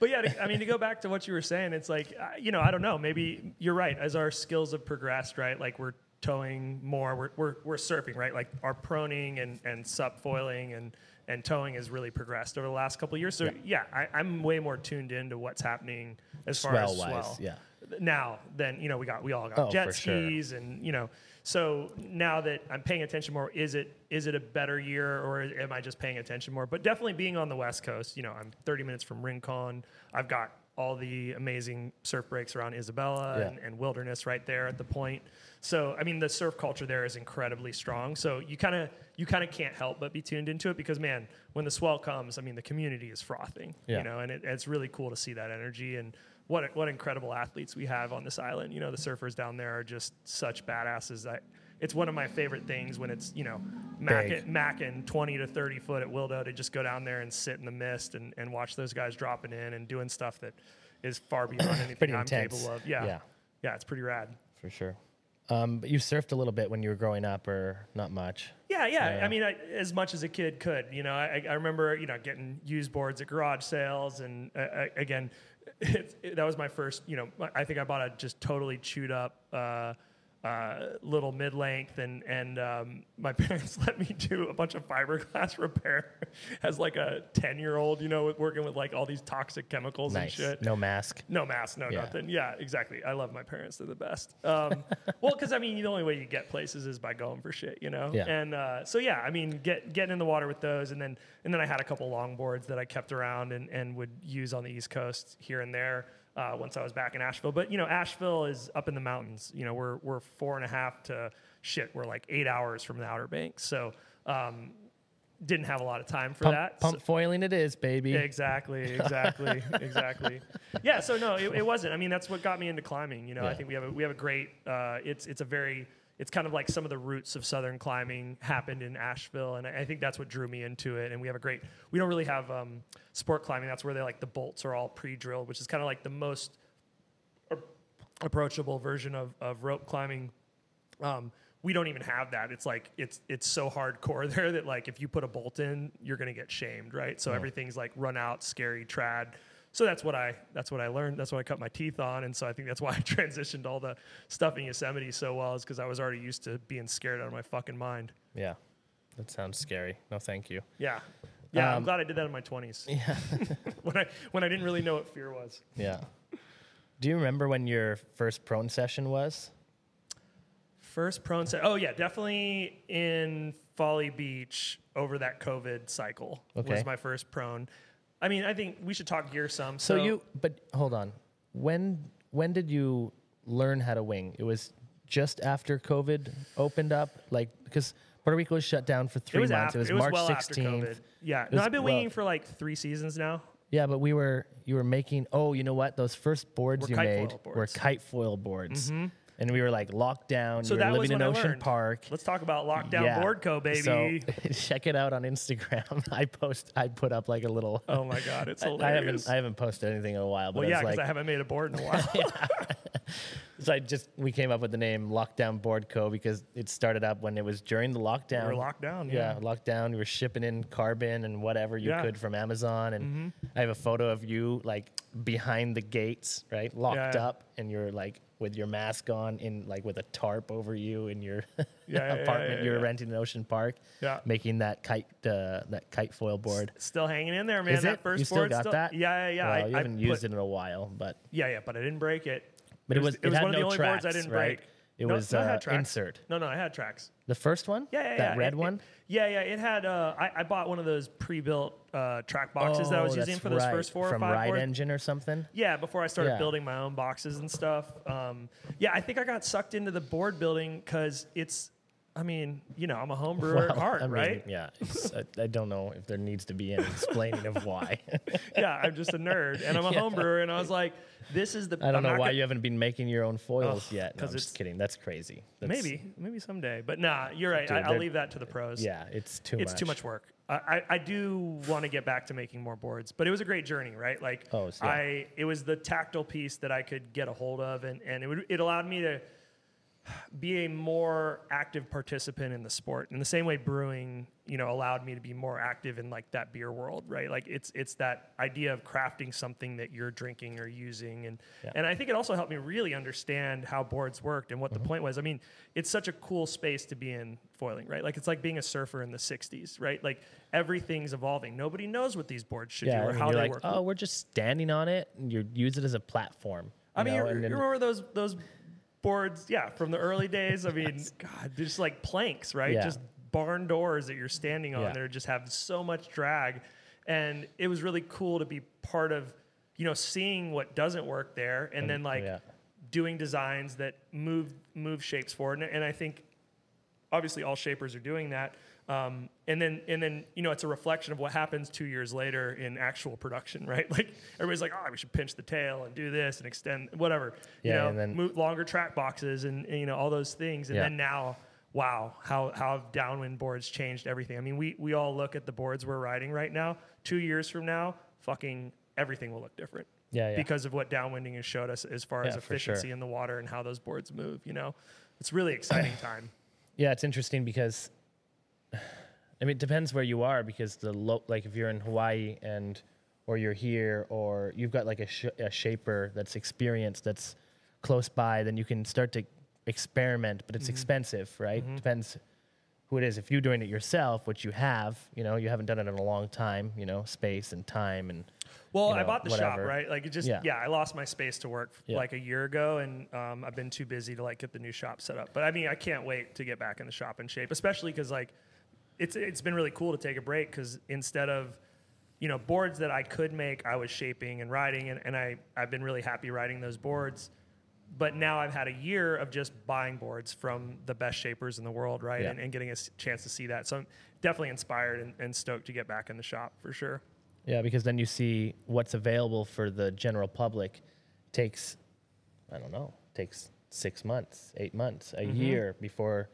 but yeah, I mean, to go back to what you were saying, it's like, uh, you know, I don't know. Maybe you're right. As our skills have progressed, right? Like we're towing more, we're, we're, we're surfing, right? Like our proning and, and sup foiling and, and towing has really progressed over the last couple of years. So yeah, I, I'm way more tuned into what's happening as far as swell. yeah. Now, then, you know, we got, we all got Oh, jet for sure. skis and, you know, so now that I'm paying attention more, is it is it a better year or am I just paying attention more? But definitely being on the West Coast, you know, I'm 30 minutes from Rincon. I've got all the amazing surf breaks around Isabela Yeah. and, and Wilderness right there at the point. So I mean, the surf culture there is incredibly strong. So you kind of you kind of can't help but be tuned into it because man, when the swell comes, I mean, the community is frothing. Yeah. You know, and it, it's really cool to see that energy and what what incredible athletes we have on this island. You know, the surfers down there are just such badasses. I, it's one of my favorite things when it's you know macking, macking 20 to 30 foot at Wildo to just go down there and sit in the mist and, and watch those guys dropping in and doing stuff that is far beyond anything I'm capable of. Yeah. Yeah. yeah, it's pretty rad. for sure. Um, but you surfed a little bit when you were growing up, or not much? Yeah, yeah. Yeah. I mean, I, as much as a kid could, you know, I, I remember, you know, getting used boards at garage sales, and uh, uh, again, it, that was my first. You know, I think I bought a just totally chewed up uh, uh, little mid length, and and um, my parents let me do a bunch of fiberglass repair as like a ten year old, you know, with, working with like all these toxic chemicals and shit. No mask. No mask, no Yeah. nothing. Yeah, exactly. I love my parents; they're the best. Um, well, because I mean, the only way you get places is by going for shit, you know. Yeah. And uh, so yeah, I mean, get getting in the water with those, and then and then I had a couple longboards that I kept around and and would use on the East Coast here and there. Uh, once I was back in Asheville, but you know, Asheville is up in the mountains. You know, we're we're four and a half to shit. We're like eight hours from the Outer Banks, so um, didn't have a lot of time for Pump, that. pump foiling it is, baby. Exactly, exactly, exactly. Yeah. So no, it, it wasn't. I mean, that's what got me into climbing. You know, I think we have a, we have a great. Uh, it's it's a very. It's kind of like some of the roots of southern climbing happened in Asheville, and I I think that's what drew me into it. And we have a great. We don't really have um, sport climbing. That's where they like the bolts are all pre-drilled, which is kind of like the most approachable version of, of rope climbing. Um, we don't even have that. It's like it's it's so hardcore there that like if you put a bolt in, you're gonna get shamed, right? So everything's like run out, scary, trad. So that's what I that's what I learned. That's what I cut my teeth on, and so I think that's why I transitioned all the stuff in Yosemite so well, is because I was already used to being scared out of my fucking mind. Yeah, that sounds scary. No, thank you. Yeah, yeah. I'm Um, glad I did that in my 20s Yeah, when I when I didn't really know what fear was. yeah. Do you remember when your first prone session was? First prone set. Oh yeah, definitely in Folly Beach over that COVID cycle Okay. was my first prone. I mean, I think we should talk gear some. So, you, but hold on. When when did you learn how to wing? It was just after COVID opened up, like because Puerto Rico was shut down for three was months. after, it was it was March well after sixteenth. COVID. Yeah, It no, I've been well- winging for like three seasons now. Yeah, but we were you were making. Oh, you know what? Those first boards Were you made were boards. Mm-hmm. kite foil boards, and we were like locked down. So that was in I Ocean. Park. Let's talk about lockdown Yeah. board co baby. So check it out on Instagram. I post. I put up like a little. oh my god, it's I hilarious. haven't. I haven't posted anything in a while. But well, I yeah, because like, I haven't made a board in a while. So I just we came up with the name Lockdown Board Co. because it started up when it was during the lockdown. we were locked down. Yeah, Yeah. lockdown. We were shipping in carbon and whatever you Yeah. Mm-hmm. could from Amazon, and I have a photo of you like behind the gates, right, locked Yeah. up, and you're like with your mask on, in like with a tarp over you in your Yeah, yeah, apartment yeah, yeah. renting in Ocean Park. Yeah. making that kite uh, that kite foil board. Still hanging in there, man. Is that it? first you still board got that? Yeah, yeah, yeah. Well, I, you haven't put- used it in a while, but Yeah, yeah, but I didn't break it. but it was it was had one of the only tracks, boards I didn't right? break. It No, was no, uh, insert. No, no, I had tracks. The first one? Yeah, yeah, That yeah. red It- one? it- yeah, yeah. It had. Uh, I, I bought one of those pre-built uh, track boxes that I was Oh, using for those right. first four From or five Ride. Engine or something. Yeah, before I started Yeah. building my own boxes and stuff. Um, yeah, I think I got sucked into the board building because it's. I mean, you know, I'm a home brewer at heart, I mean, right? Yeah. I, I don't know if there needs to be an explaining of why. yeah, I'm just a nerd, and I'm a Yeah. home brewer, and I was like, this is the. I don't I'm know why gonna- you haven't been making your own foils yet. No, I'm just kidding. That's crazy. That's, Maybe, maybe someday, but nah, you're right. Dude, I, I'll leave that to the pros. Yeah, it's too it's much. too much work. I, I, I do want to get back to making more boards, but it was a great journey, right? Like, Oh, so- yeah. I it was the tactile piece that I could get a hold of, and, and it would it allowed me to be a more active participant in the sport. In the same way, brewing, you know, allowed me to be more active in like that beer world, right? Like it's it's that idea of crafting something that you're drinking or using, and Yeah. and I think it also helped me really understand how boards worked and what Mm-hmm. the point was. I mean, it's such a cool space to be in foiling, right? Like it's like being a surfer in the '60s, right? Like everything's evolving. Nobody knows what these boards should Yeah, do or how they like, work. oh, we're just standing on it, and you use it as a platform. I mean, know, you, you remember those those boards? Yeah, from the early days. I mean, God, just like planks, right? Yeah. Just barn doors that you're standing on. Yeah. That just have so much drag, and it was really cool to be part of, you know, seeing what doesn't work there, and, then like yeah. doing designs that move move shapes forward. And, and I think obviously all shapers are doing that. Um, and then, and then, you know, it's a reflection of what happens two years later in actual production, right? Like everybody's like, oh, we should pinch the tail and do this and extend whatever, Yeah, you know, and then- move longer track boxes and, and, you know, all those things. And Yeah. then now, wow, how, how have downwind boards changed everything? I mean, we, we all look at the boards we're riding right now, two years from now, fucking everything will look different Yeah, yeah. because of what downwinding has showed us as far as for sure. efficiency in the water and how those boards move, you know, it's really exciting time. Yeah, it's interesting because I mean, it depends where you are because the low, like if you're in Hawaii and or you're here or you've got like a, sh- a shaper that's experienced that's close by, then you can start to experiment, but it's expensive, right? Depends who it is. If you're doing it yourself, which you have, you know, you haven't done it in a long time, you know, space and time and Well, you I bought the shop, right? Like it just, Yeah. yeah. I lost my space to work Yeah. like a year ago, and um, I've been too busy to like get the new shop set up. But I mean, I can't wait to get back in the shop and shape, especially because like it's it's been really cool to take a break because instead of you know boards that I could make, I was shaping and riding, and, and I I've been really happy riding those boards. But now I've had a year of just buying boards from the best shapers in the world, right? Yeah. And, and getting a chance to see that. So I'm definitely inspired and, and stoked to get back in the shop for sure. Yeah, because then you see what's available for the general public takes, I don't know, takes six months, eight months, a mm-hmm. year before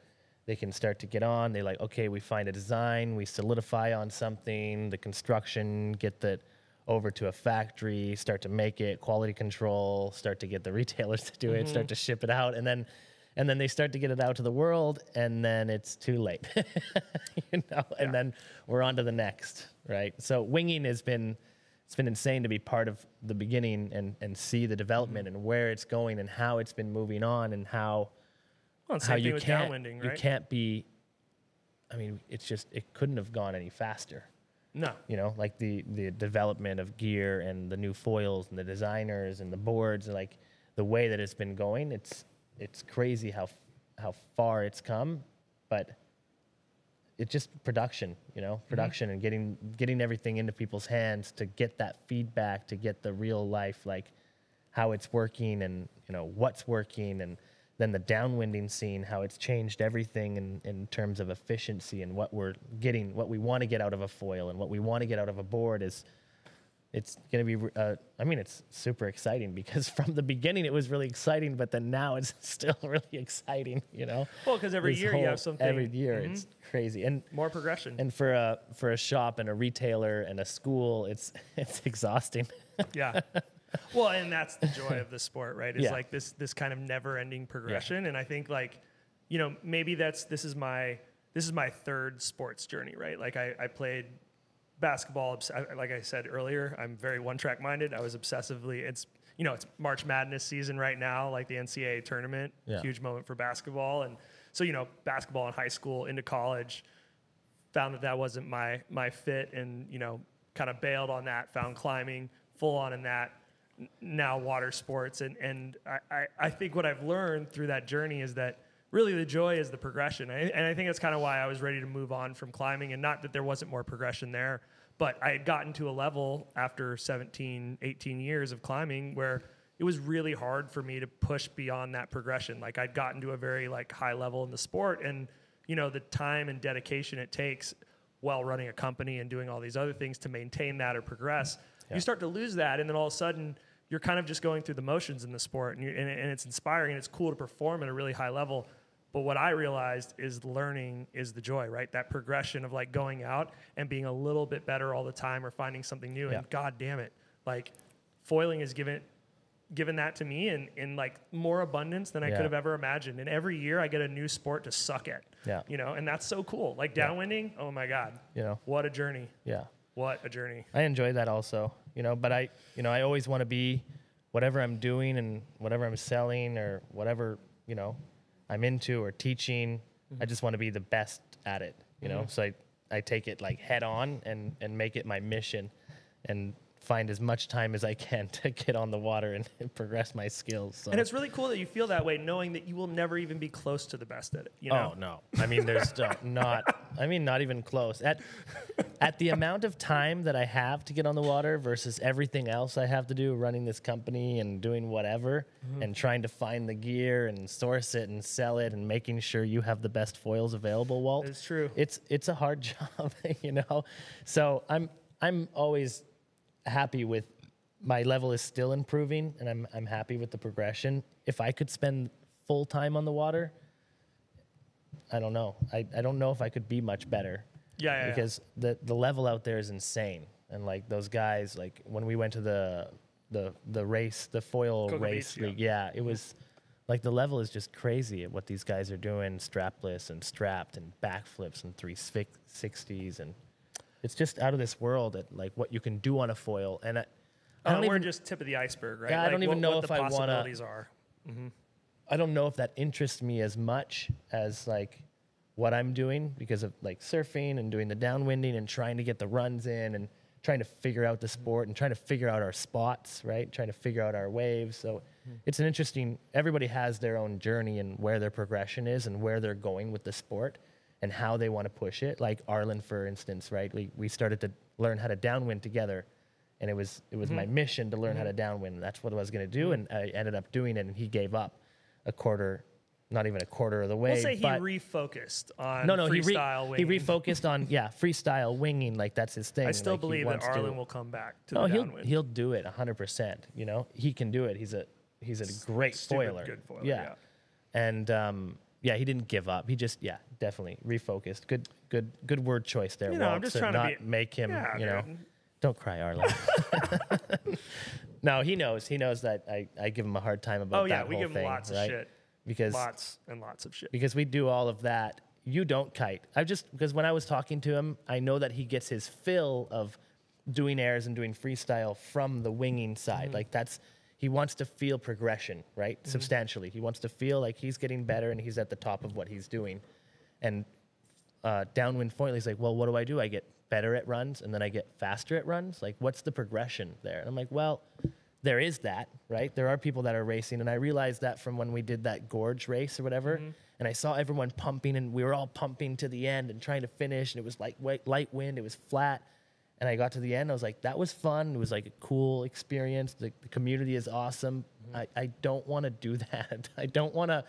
they can start to get on. They like, okay, we find a design, we solidify on something, the construction, get that over to a factory, start to make it, quality control, start to get the retailers to do it, mm-hmm. start to ship it out, and then and then they start to get it out to the world, and then it's too late, you know. And then we're on to the next, right? So winging has been it's been insane to be part of the beginning and and see the development mm-hmm. and where it's going and how it's been moving on and how Well, how you can't downwinding, you can't be. I mean, it's just it couldn't have gone any faster No. you know like the the development of gear and the new foils and the designers and the boards and like the way that it's been going it's it's crazy how how far it's come but it's just production you know production and getting getting everything into people's hands to get that feedback to get the real life like how it's working and you know what's working and then the downwinding scene how it's changed everything in, in terms of efficiency and what we're getting what we want to get out of a foil and what we want to get out of a board is it's going to be uh, i mean it's super exciting because from the beginning it was really exciting but then now it's still really exciting you know? Well, because every This year you have whole- something- every year it's crazy. And More progression. and for a for a shop and a retailer and a school it's it's exhausting. Yeah. Well, and that's the joy of the sport, right? It's Yeah. like this this kind of never-ending progression. And I think like, you know, maybe that's this is my this is my third sports journey, right? Like I, I played basketball. Like I said earlier, I'm very one-track minded. I was obsessively. It's you know it's March Madness season right now, like the NCAA tournament. Yeah. Huge moment for basketball, and so you know basketball in high school into college found that that wasn't my my fit and you know kind of bailed on that found climbing full on in that now water sports. And and I, I, I think what I've learned through that journey is that really the joy is the progression. I, and I think that's kind of why I was ready to move on from climbing and not that there wasn't more progression there but I had gotten to a level after 17 18 years of climbing where it was really hard for me to push beyond that progression. Like I'd gotten to a very like high level in the sport and you know the time and dedication it takes while running a company and doing all these other things to maintain that or progress you start to lose that and then all of a sudden you're kind of just going through the motions in the sport and, you and, and it's inspiring and it's cool to perform at a really high level but what i realized is learning is the joy right that progression of like going out and being a little bit better all the time or finding something new Yeah. and god damn it like foiling has given given that to me in, in like more abundance than I Yeah. could have ever imagined. And every year I get a new sport to suck at. Yeah. You know, and that's so cool. Like downwinding, oh my God. you know What a journey. yeah What a journey. I enjoy that also, you know, but I, you know, I always want to be whatever I'm doing and whatever I'm selling or whatever, you know, I'm into or teaching. I mm-hmm. just want to be the best at it, you know? Mm-hmm. So I, I take it like head on and, and make it my mission and find as much time as I can to get on the water and, and progress my skills. So. And it's really cool that you feel that way, knowing that you will never even be close to the best at it. You know? Oh no! I mean, there's no- not. I mean, not even close. At at the amount of time that I have to get on the water versus everything else I have to do, running this company and doing whatever, mm-hmm. and trying to find the gear and source it and sell it and making sure you have the best foils available. Walt, It's true. It's it's a hard job, you know. So I'm I'm always happy with my level is still improving and I'm I'm happy with the progression. If I could spend full time on the water, I don't know. I, I don't know if I could be much better. Yeah, yeah, yeah. because the the level out there is insane. And like those guys, like when we went to the the the race, the foil Cocoa race Beach, yeah. yeah, it was like the level is just crazy at what these guys are doing, strapless and strapped and backflips and three sixties and it's just out of this world at like what you can do on a foil. And I, I don't even—we're just tip of the iceberg, right? Yeah, I don't even what- know what if the I wanna- possibilities are. Mm-hmm. I don't know if that interests me as much as like what I'm doing because of like surfing and doing the downwinding and trying to get the runs in and trying to figure out the mm-hmm. sport and trying to figure out our spots, right? Trying to figure out our waves. So mm-hmm. it's an interesting everybody has their own journey and where their progression is and where they're going with the sport and how they want to push it. Like Arlen, for instance, right? We we started to learn how to downwind together. And it was it was my mm-hmm. mission to learn how to mm-hmm. downwind. That's what I was going to do, mm-hmm. and I ended up doing it. And he gave up a quarter, not even a quarter of the way. We'll say he refocused on no, no, he, re- freestyle he refocused on yeah freestyle winging. Like that's his thing. I still like, believe that wants to- Arlen will come back to No, the he'll downwind. he'll do it hundred percent. You know, he can do it. He's a he's a great stupid foiler. good foiler, yeah. yeah. and um, yeah, he didn't give up. He just yeah, definitely refocused. Good good good word choice there. You know, I'm just trying to not be- make him. Yeah, you know, don't cry, Arlen. no, he knows. He knows that I, I give him a hard time about Oh, yeah, that we whole give him thing, lots of shit. Because lots and lots of shit. because we do all of that. You don't kite. I just because when I was talking to him, I know that he gets his fill of doing airs and doing freestyle from the winging side. Mm-hmm. Like that's he wants to feel progression, right? Mm-hmm. Substantially. He wants to feel like he's getting better and he's at the top of what he's doing. And uh, downwind foiling, he's like, well, what do I do? I get better at runs and then I get faster at runs. Like, what's the progression there? And I'm like, well, there is that, right? There are people that are racing, and I realized that from when we did that gorge race or whatever. And I saw everyone pumping, and we were all pumping to the end and trying to finish, and it was like light, light wind, it was flat. And I got to the end, I was like, that was fun. It was like a cool experience. The, the community is awesome. I, I don't want to do that. I don't want to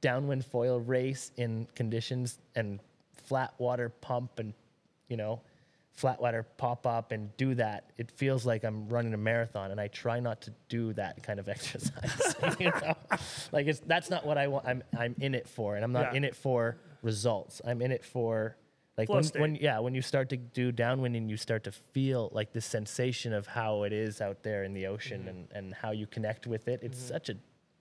downwind foil race in conditions and flat water pump and, you know, flat water pop up and do that. It feels like I'm running a marathon and I try not to do that kind of exercise. you know? Like it's that's not what I want. I'm I'm in it for. And I'm not Yeah. in it for results. I'm in it for like when, when yeah, when you start to do downwinding, you start to feel like the sensation of how it is out there in the ocean Mm-hmm. and, and how you connect with it. It's such a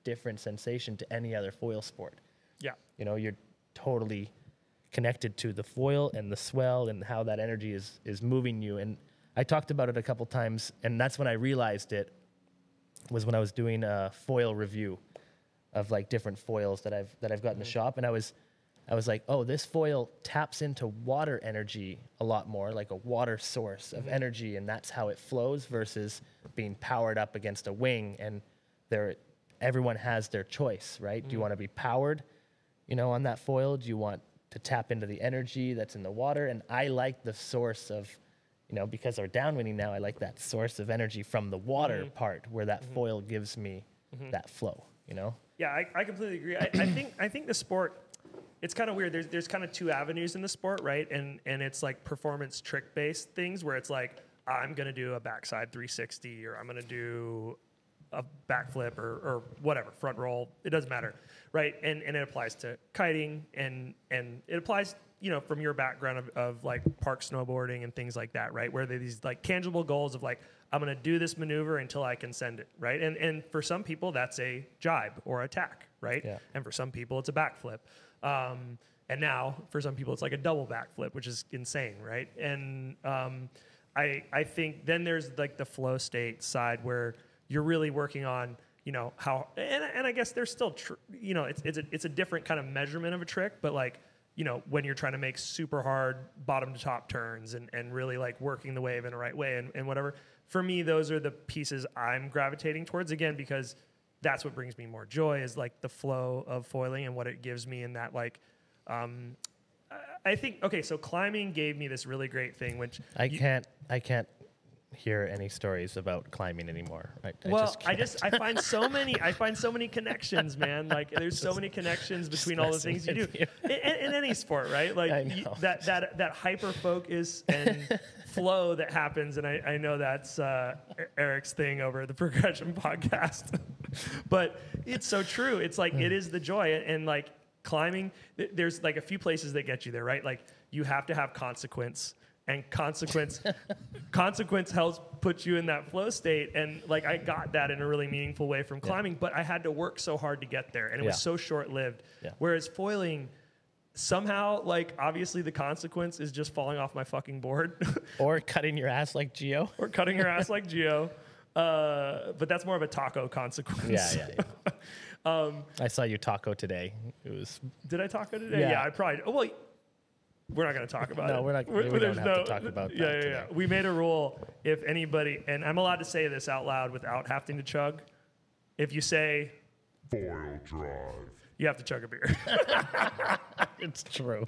different sensation to any other foil sport. Yeah. You know, you're totally connected to the foil and the swell and how that energy is is moving you. And I talked about it a couple times, and that's when I realized it was when I was doing a foil review of like different foils that I've that I've got in the mm-hmm. shop, and I was I was like, oh, this foil taps into water energy a lot more, like a water source of mm-hmm. energy, and that's how it flows versus being powered up against a wing. And there, everyone has their choice, right? Do you mm. want to be powered, you know, on that foil? Do you want to tap into the energy that's in the water? And I like the source of, you know, because we're downwinding now, I like that source of energy from the water mm-hmm. part where that mm-hmm. foil gives me mm-hmm. that flow, you know? Yeah, I, I completely agree. I, I think I think the sport it's kind of weird. There's there's kind of two avenues in the sport, right? And and it's like performance trick based things where it's like I'm gonna do a backside 360 or I'm gonna do a backflip or, or whatever front roll. It doesn't matter, right? And and it applies to kiting and and it applies you know from your background of, of like park snowboarding and things like that, right? Where these like tangible goals of like I'm gonna do this maneuver until I can send it, right? And and for some people that's a jibe or attack, right? Yeah. And for some people it's a backflip. Um, and now for some people it's like a double backflip, which is insane, right? And um, I I think then there's like the flow state side where you're really working on you know how and, and I guess there's still tr- you know it's it's a, it's a different kind of measurement of a trick, but like you know, when you're trying to make super hard bottom to top turns and, and really like working the wave in the right way and, and whatever. For me, those are the pieces I'm gravitating towards again because that's what brings me more joy is like the flow of foiling and what it gives me in that like um, I think okay, so climbing gave me this really great thing, which I you- can't. I can't hear any stories about climbing anymore. I, I well, just I just I find so many I find so many connections, man. Like there's so many connections between all the things you do you. in, in- any sport, right? Like I you- that that that hyper focus and flow that happens, and I, I know that's uh, Eric's thing over the progression podcast, but it's so true. It's like Hmm. it is the joy, and, and like climbing. th- There's like a few places that get you there, right? Like you have to have consequence. And consequence, consequence helps put you in that flow state. And like I got that in a really meaningful way from climbing, but I had to work so hard to get there, and it was so short lived. Yeah. Whereas foiling, somehow, like obviously the consequence is just falling off my fucking board or cutting your ass like Geo. or cutting your ass like Geo. Uh, but that's more of a taco consequence. Yeah, yeah. yeah. um, I saw you taco today. It was Did I taco today? Yeah. Yeah, I probably. Oh, well, we're not going to talk about No, it. No, we're not- we don't there's have to talk about yeah, that yeah, today. yeah. We made a rule if anybody, and I'm allowed to say this out loud without having to chug. If you say Foil drive. you have to chug a beer. it's true.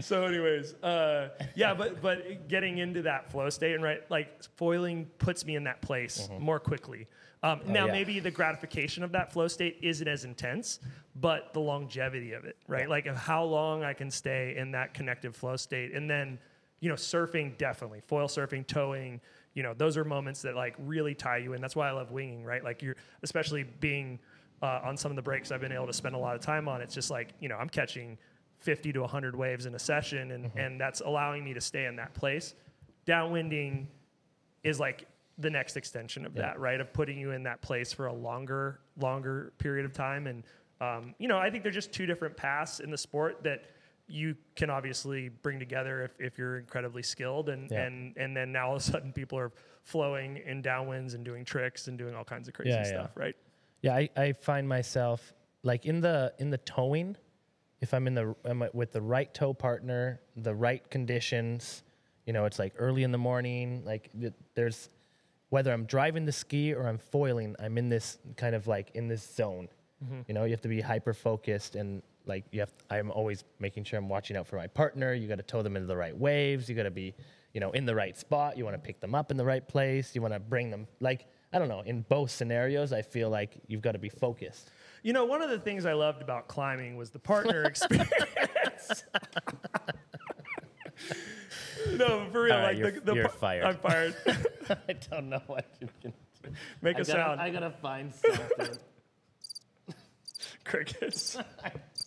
so anyways uh, yeah but but getting into that flow state and right like foiling puts me in that place more quickly um, now Mm-hmm. Oh, yeah. maybe the gratification of that flow state isn't as intense but the longevity of it right like of how long i can stay in that connective flow state and then you know surfing definitely foil surfing towing you know those are moments that like really tie you in that's why i love winging right like you're especially being uh, on some of the breaks I've been able to spend a lot of time on. It's just like you know I'm catching 50 to 100 waves in a session, and and that's allowing me to stay in that place. Downwinding is like the next extension of that, right? Of putting you in that place for a longer longer period of time, and um, you know I think they're just two different paths in the sport that you can obviously bring together if, if you're incredibly skilled and, Yeah. and and then now all of a sudden people are flowing in downwinds and doing tricks and doing all kinds of crazy Yeah, yeah. stuff right Yeah, I, I find myself like in the in the towing, if I'm in the I'm with the right tow partner, the right conditions, you know, it's like early in the morning, like there's whether I'm driving the ski or I'm foiling, I'm in this kind of like in this zone. Mm-hmm. You know, you have to be hyper focused and like you have I'm always making sure I'm watching out for my partner. You got to tow them into the right waves. You got to be, you know, in the right spot. You want to pick them up in the right place. You want to bring them like I don't know, in both scenarios, I feel like you've got to be focused. You know, one of the things I loved about climbing was the partner experience. no, for real. All right, like you're- the, the you're fired. I'm fired. I don't know what you can. Make a sound. I gotta find something. Crickets.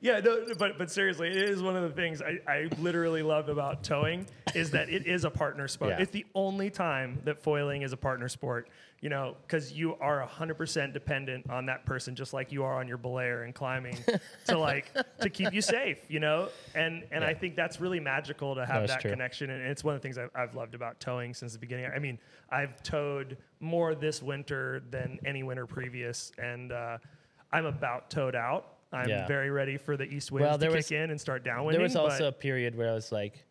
yeah, no, but but seriously, it is one of the things I, I literally love about towing is that it is a partner sport. Yeah. It's the only time that foiling is a partner sport. You know, because you are hundred percent dependent on that person, just like you are on your belayer and climbing to like to keep you safe. You know, and and I think that's really magical to have No, that true. connection, and it's one of the things I've, I've loved about towing since the beginning. I mean, I've towed more this winter than any winter previous, and uh, I'm about towed out. I'm Yeah. very ready for the east winds Well, to kick was- in and start downwinding. There was also a period where I was like,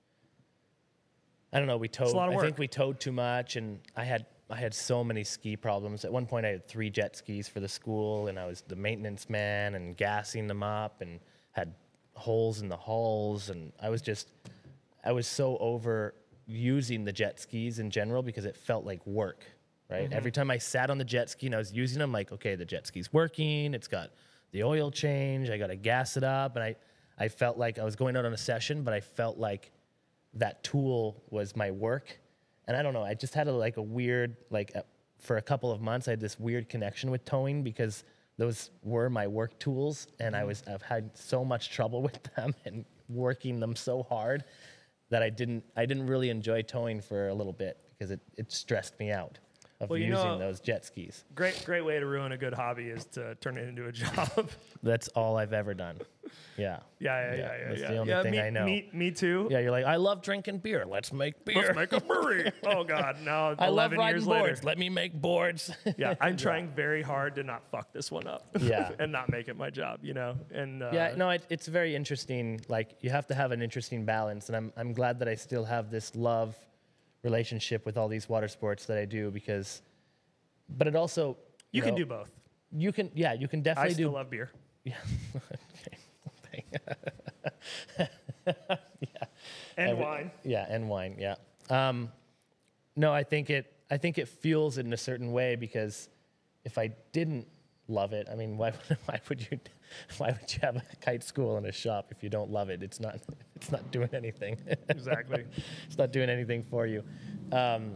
I don't know, we towed. a lot of I think we towed too much, and I had I had so many ski problems. At one point, I had three jet skis for the school, and I was the maintenance man and gassing them up, and had holes in the hulls, and I was just, I was so over using the jet skis in general because it felt like work. Right. Mm-hmm. Every time I sat on the jet ski and I was using them, like, okay, the jet ski's working. It's got the oil change. I got to gas it up, and I, I felt like I was going out on a session, but I felt like that tool was my work. And I don't know, I just had a, like a weird, like uh, for a couple of months, I had this weird connection with towing because those were my work tools. And I was, I've had so much trouble with them and working them so hard that I didn't, I didn't really enjoy towing for a little bit because it, it stressed me out of Well, you using know- those jet skis. great, great way to ruin a good hobby is to turn it into a job. That's all I've ever done. Yeah. Yeah, yeah, Yeah, yeah, yeah. that's yeah. the only yeah, thing me, I know. Me, me too. Yeah, you're like, I love drinking beer. Let's make beer. Let's make a brewery. oh God, now I love riding years boards. later. Let me make boards. Yeah, I'm trying very hard to not fuck this one up. Yeah. and not make it my job, you know. And uh, yeah, no, it, it's very interesting. Like you have to have an interesting balance, and I'm I'm glad that I still have this love relationship with all these water sports that I do because, but it also you can know, do both. you can yeah you can definitely I still do love beer. yeah. And Every- wine. Yeah, and wine. Yeah. Um, no, I think it. I think it fuels it in a certain way because if I didn't love it, I mean, why? Why would you? Why would you have a kite school and a shop if you don't love it? It's not. It's not doing anything. Exactly. it's not doing anything for you. Um,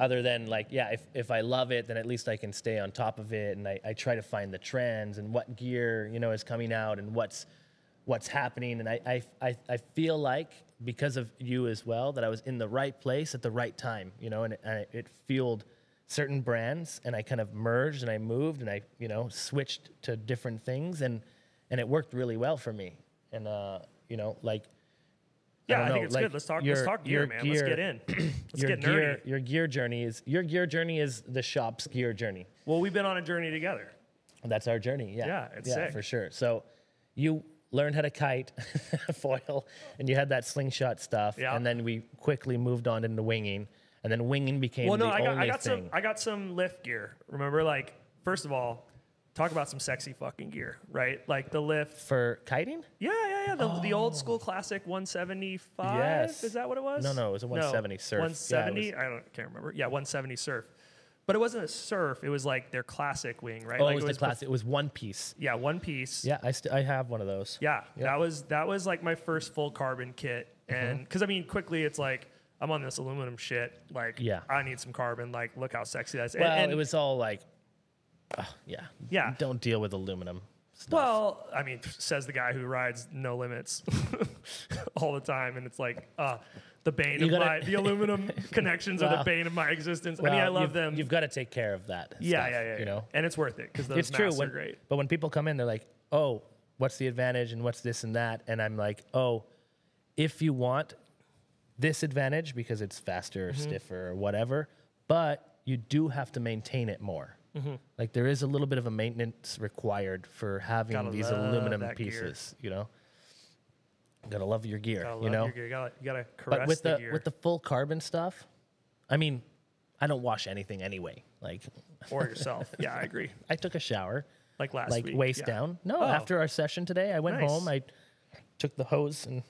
other than like, yeah, if, if I love it, then at least I can stay on top of it, and I, I try to find the trends and what gear you know is coming out and what's what's happening. And I, I, I, I feel like because of you as well that I was in the right place at the right time, you know, and it, and it fueled certain brands, and I kind of merged and I moved and I you know switched to different things, and and it worked really well for me. And uh, you know, like Yeah, don't I, think know, it's like, good. Let's talk. your- let's talk gear, man. Let's get in. Let's your get nerdy. gear, your gear journey is your gear journey is the shop's gear journey. Well, we've been on a journey together. That's our journey. Yeah, Yeah, it's yeah, sick. for sure. So you learned how to kite foil, and you had that slingshot stuff, Yeah. and then we quickly moved on into winging, and then winging became Well, no, the I got, I got thing. some. I got some lift gear. Remember, like first of all, talk about some sexy fucking gear, right? Like the lift. for kiting? Yeah, yeah, yeah. The, the old school classic 175. Yes. Is that what it was? No, no, it was a 170 surf. Yeah, it 170. I don't can't remember. Yeah, 170 surf. But it wasn't a surf. It was like their classic wing, right? Oh, like it was the bef- classic. It was one piece. yeah, one piece. Yeah, I I have one of those. Yeah, Yeah. that was that was like my first full carbon kit, Mm-hmm. and because I mean, quickly it's like I'm on this aluminum shit. Like, Yeah. I need some carbon. Like, look how sexy that is. And- Well, and- it was all like, ah, yeah, Yeah. Don't deal with aluminum stuff. Well, I mean, says the guy who rides no limits all the time, and it's like, uh, the bane You of my the aluminum connections are the bane of my existence. I mean, I love them. You've got to take care of that. yeah, stuff, yeah, yeah, You know, and it's worth it because those it's true. When, are great. But when people come in, they're like, "Oh, what's the advantage and what's this and that?" And I'm like, "Oh, if you want this advantage because it's faster, Mm-hmm. stiffer, or whatever, but you do have to maintain it more. Mm-hmm. Like there is a little bit of a maintenance required for having Gotta these aluminum that gear. pieces. You know, gotta love your gear. Gotta you love know, your gear. You gotta, you gotta caress but with the, the, with the full carbon stuff, I mean, I don't wash anything anyway. Like or yourself. Yeah, I agree. I took a shower Like last like week. waist yeah. down. No, Oh. after our session today, I went Nice. home. I took the hose and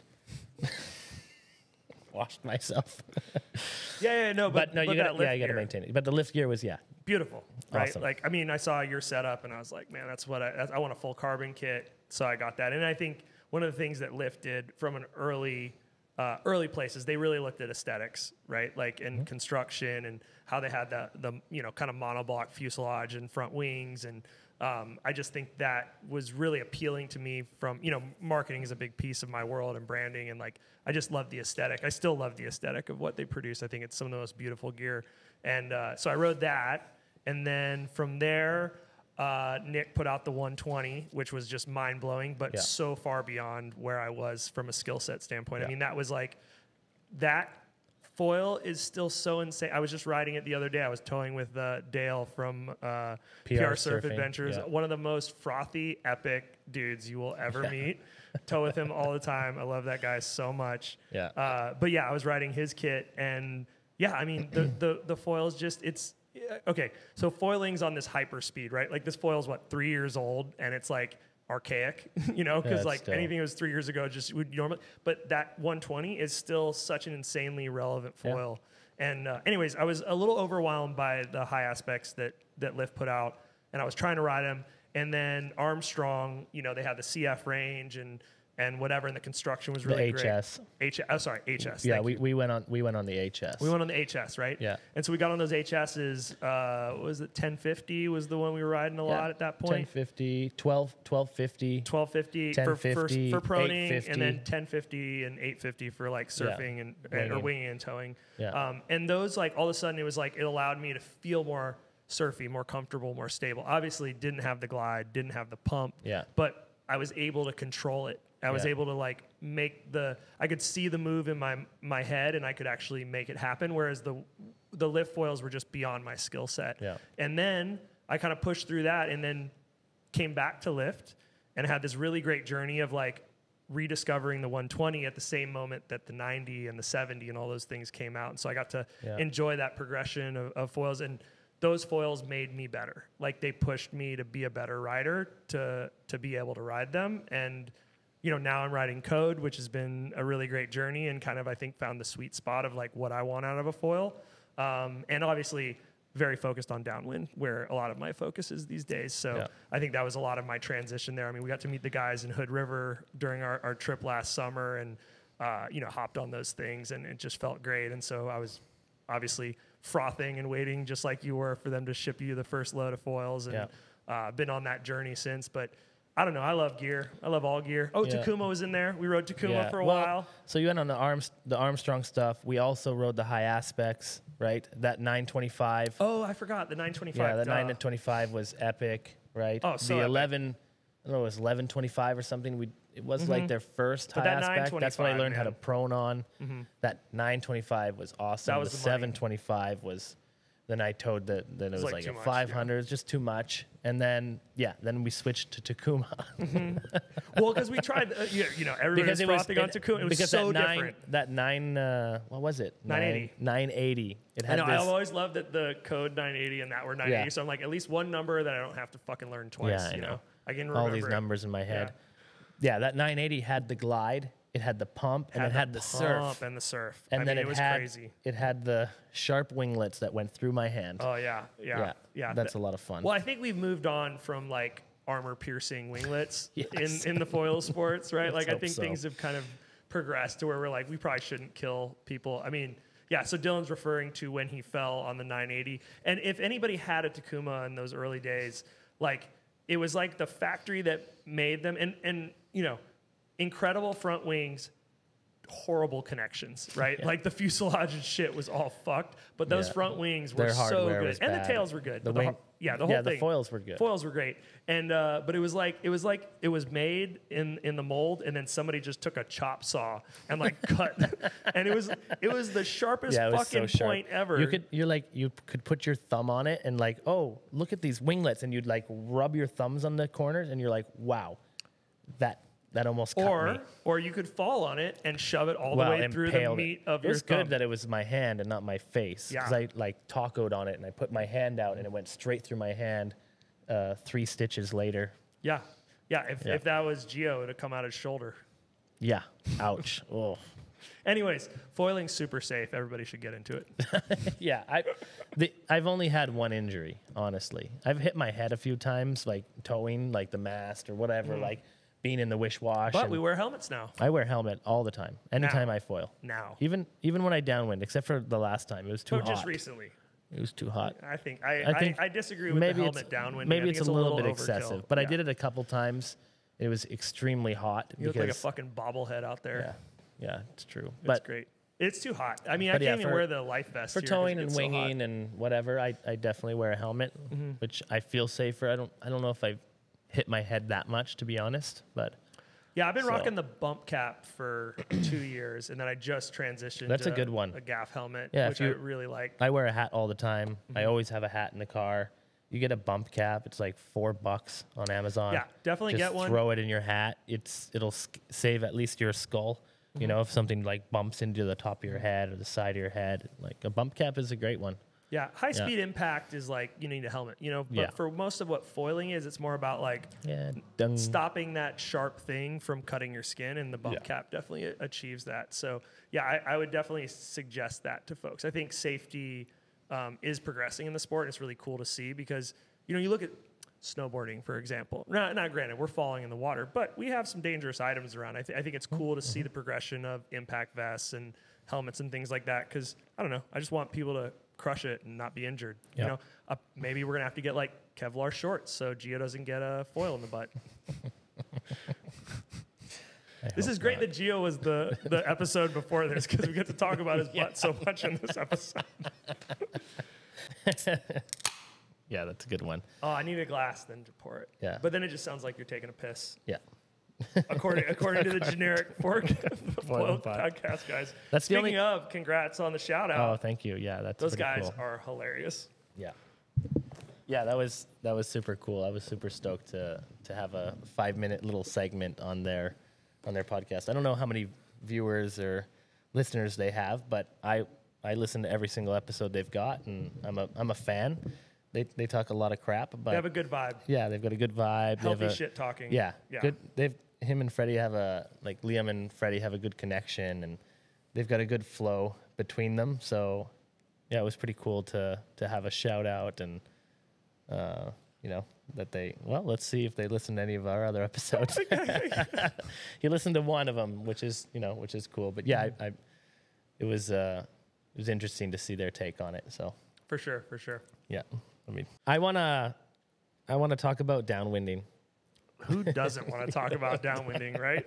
washed myself. Yeah, yeah, no, but, But, no, you gotta yeah, you gotta gear, maintain it. But the lift gear was yeah, beautiful, right? Awesome. Like, I mean, I saw your setup and I was like, man, that's what I, that's, I want a full carbon kit. So I got that. And I think one of the things that Lift did from an early, uh, early places, they really looked at aesthetics, right? Like in construction and how they had the, the, you know, kind of monoblock fuselage and front wings. And um, I just think that was really appealing to me from, you know, marketing is a big piece of my world and branding. And like, I just love the aesthetic. I still love the aesthetic of what they produce. I think it's some of the most beautiful gear. And uh, so I rode that. And then from there, uh, Nick put out the 120, which was just mind blowing, but Yeah. so far beyond where I was from a skill set standpoint. I mean, that was like, that foil is still so insane. I was just riding it the other day. I was towing with uh, Dale from uh, PR, Surf Surfing, Adventures, yeah. one of the most frothy, epic dudes you will ever meet. Tow with him all the time. I love that guy so much. Yeah. Uh, but yeah, I was riding his kit, and yeah, I mean the the the foil is just it's okay. So foiling's on this hyper speed, right? Like this foil's what three years old, and it's like archaic, you know, because it's like still- anything that was three years ago just would normally. But that 120 is still such an insanely relevant Yeah. foil. And uh, anyways, I was a little overwhelmed by the high aspects that that Lift put out, and I was trying to ride them. And then Armstrong, you know, they had the CF range and and whatever, and the construction was really great. HS. H, oh, sorry, HS. yeah, we, you. we went on we went on the HS. We went on the HS, right? Yeah. And so we got on those HSs. Uh, what was it 1050 was the one we were riding a Yeah. lot at that point. 1050, 12, 1250. 1250 for, for, 1050, for proning, and then 1050 and 850 for like surfing and, and or Winging. winging and towing. Yeah. Um, and those like all of a sudden it was like it allowed me to feel more surfy, more comfortable, more stable. Obviously didn't have the glide, didn't have the pump. Yeah. But I was able to control it. I was Yeah. able to like make the I could see the move in my my head and I could actually make it happen. Whereas the the lift foils were just beyond my skill set. Yeah. And then I kind of pushed through that and then came back to lift and had this really great journey of like rediscovering the 120 at the same moment that the 90 and the 70 and all those things came out. And so I got to Yeah. enjoy that progression of, of foils and those foils made me better. Like they pushed me to be a better rider to to be able to ride them and you know now I'm riding Code which has been a really great journey and kind of I think found the sweet spot of like what I want out of a foil. Um, and obviously very focused on downwind where a lot of my focus is these days. So Yeah. I think that was a lot of my transition there. I mean, we got to meet the guys in Hood River during our, our trip last summer and, uh, you know, hopped on those things and it just felt great. And so I was obviously frothing and waiting just like you were for them to ship you the first load of foils and Yeah. uh, been on that journey since. But I don't know. I love gear. I love all gear. Oh, Yeah. Takuma was in there. We rode Takuma Yeah. for a Well, while. So you went on the arms, the Armstrong stuff. We also rode the high aspects, right? That 925. Oh, I forgot the 925. yeah, the 925 was epic, right? Oh, so the epic. 11, I don't know, it was 1125 or something. We it was like their first Mm-hmm. But high that aspect. That's when I 925, learned how to man. Mm-hmm. prone on. That 925 was awesome. That was the, the 725 was. Then I towed the. Then it was like like, a much, yeah. 500. It was just too much. And then yeah, then we switched to Takuma. well, because we tried, uh, you, you know, everybody because was it was frothing on Takuma. It was because so that nine, different. That nine, uh, what was it? 980. Nine, 980. It I had know. this. I've always loved that the code 980 and that were 980. So I'm like, at least one number that I don't have to fucking learn twice. Yeah, I you know. know. I can remember all these numbers in my head. Yeah. that 980 had the glide, it had the pump, and it had the surf. pump and the surf. And I then mean, it, it was had crazy. it had the sharp winglets that went through my hand. Oh yeah, yeah, yeah, yeah. That's Th- a lot of fun. Well, I think we've moved on from like armor piercing winglets Yes. in, in the foil sports, right? Like I think so. things have kind of progressed to where we're like, we probably shouldn't kill people. I mean, yeah, so Dylan's referring to when he fell on the 980. And if anybody had a Takuma in those early days, like it was like the factory that made them and and you know, incredible front wings, horrible connections, right? Like the fuselage and shit was all fucked, but those Yeah. front wings were so good, and the tails were good. The but the wing- har- yeah, the whole thing. yeah, the foils were good. Foils were great, and uh, but it was like it was like it was made in in the mold, and then somebody just took a chop saw and like cut, and it was it was the sharpest yeah, was fucking so sharp. point ever. You could you're like you could put your thumb on it and like, oh, look at these winglets, and you'd like rub your thumbs on the corners, and you're like, wow, that that almost cut or me. or you could fall on it and shove it all Well, the way through the impaled it. meat of it your thumb. good that it was my hand and not my face because Yeah. I like tacoed on it and I put my hand out and it went straight through my hand. Uh, three stitches later. yeah, yeah. If Yeah. if that was Geo, it'd have come out his shoulder. Yeah. Ouch. oh. Anyways, foiling's super safe. Everybody should get into it. Yeah. I, the, I've only had one injury, honestly. I've hit my head a few times, like towing, like the mast or whatever, like being in the wish wash. But and we wear helmets now. I wear helmet all the time, anytime I foil. Now. Even even when I downwind, except for the last time, it was too hot. just recently. it was too hot. I think I, I I, think I, disagree with maybe the it's helmet downwind. maybe I think it's, a little, bit overkill. excessive, but I did it a couple times. It was extremely hot You look like a fucking bobblehead out there. yeah, yeah, it's true. It's but great. It's too hot. I mean, I can't yeah, even for- wear the life vest for towing and gets so winging and whatever, I, I definitely wear a helmet, Mm-hmm. which I feel safer. I don't I don't know if I've hit my head that much to be honest, but Yeah, I've been So- rocking the bump cap for two years, and then I just transitioned. That's a good one. A gaff helmet, Yeah, which I really like. I wear a hat all the time. I Mm-hmm. always have a hat in the car. You get a bump cap. It's like four bucks on Amazon. Yeah, definitely Just get one. Throw it in your hat. It's it'll sk- save at least your skull. You Mm-hmm. know, if something like bumps into the top of your head or the side of your head, like a bump cap is a great one. Yeah, high speed impact is like you need a helmet, you know. But Yeah. for most of what foiling is, it's more about like Yeah. Stopping that sharp thing from cutting your skin, and the bump Yeah. cap definitely achieves that. So, yeah, I, I would definitely suggest that to folks. I think safety um, is progressing in the sport. And it's really cool to see because you know you look at snowboarding, for example. Not, not granted, we're falling in the water, but we have some dangerous items around. I, th- I think it's cool to see the progression of impact vests and helmets and things like that. Because I don't know, I just want people to crush it and not be injured. Yeah. You know, uh, maybe we're gonna have to get like Kevlar shorts so Geo doesn't get a foil in the butt. This is great not. that Geo was the, the episode before this because we get to talk about his butt so much in this episode. Yeah, that's a good one. Oh, I need a glass then to pour it. Yeah. But then it just sounds like you're taking a piss. Yeah. According according to the generic fork podcast guys. That's Speaking only- of, congrats on the shout out. Oh, thank you. Yeah, that's Those guys cool. are hilarious. Yeah. Yeah, that was that was super cool. I was super stoked to to have a five minute little segment on their on their podcast. I don't know how many viewers or listeners they have, but I I listen to every single episode they've got, and I'm a I'm a fan. They they talk a lot of crap, but They have a good vibe. yeah, they've got a good vibe. they have Healthy a- shit talking. Yeah, Yeah. good. They've him and Freddie have a like Liam and Freddie have a good connection, and they've got a good flow between them. So yeah, it was pretty cool to to have a shout out and uh, you know that they well let's see if they listen to any of our other episodes. he listened to one of them, which is you know which is cool. But yeah, I, I it was uh, it was interesting to see their take on it. So For sure, for sure. yeah, I mean I wanna I wanna talk about downwinding. Who doesn't want to talk about downwinding, right?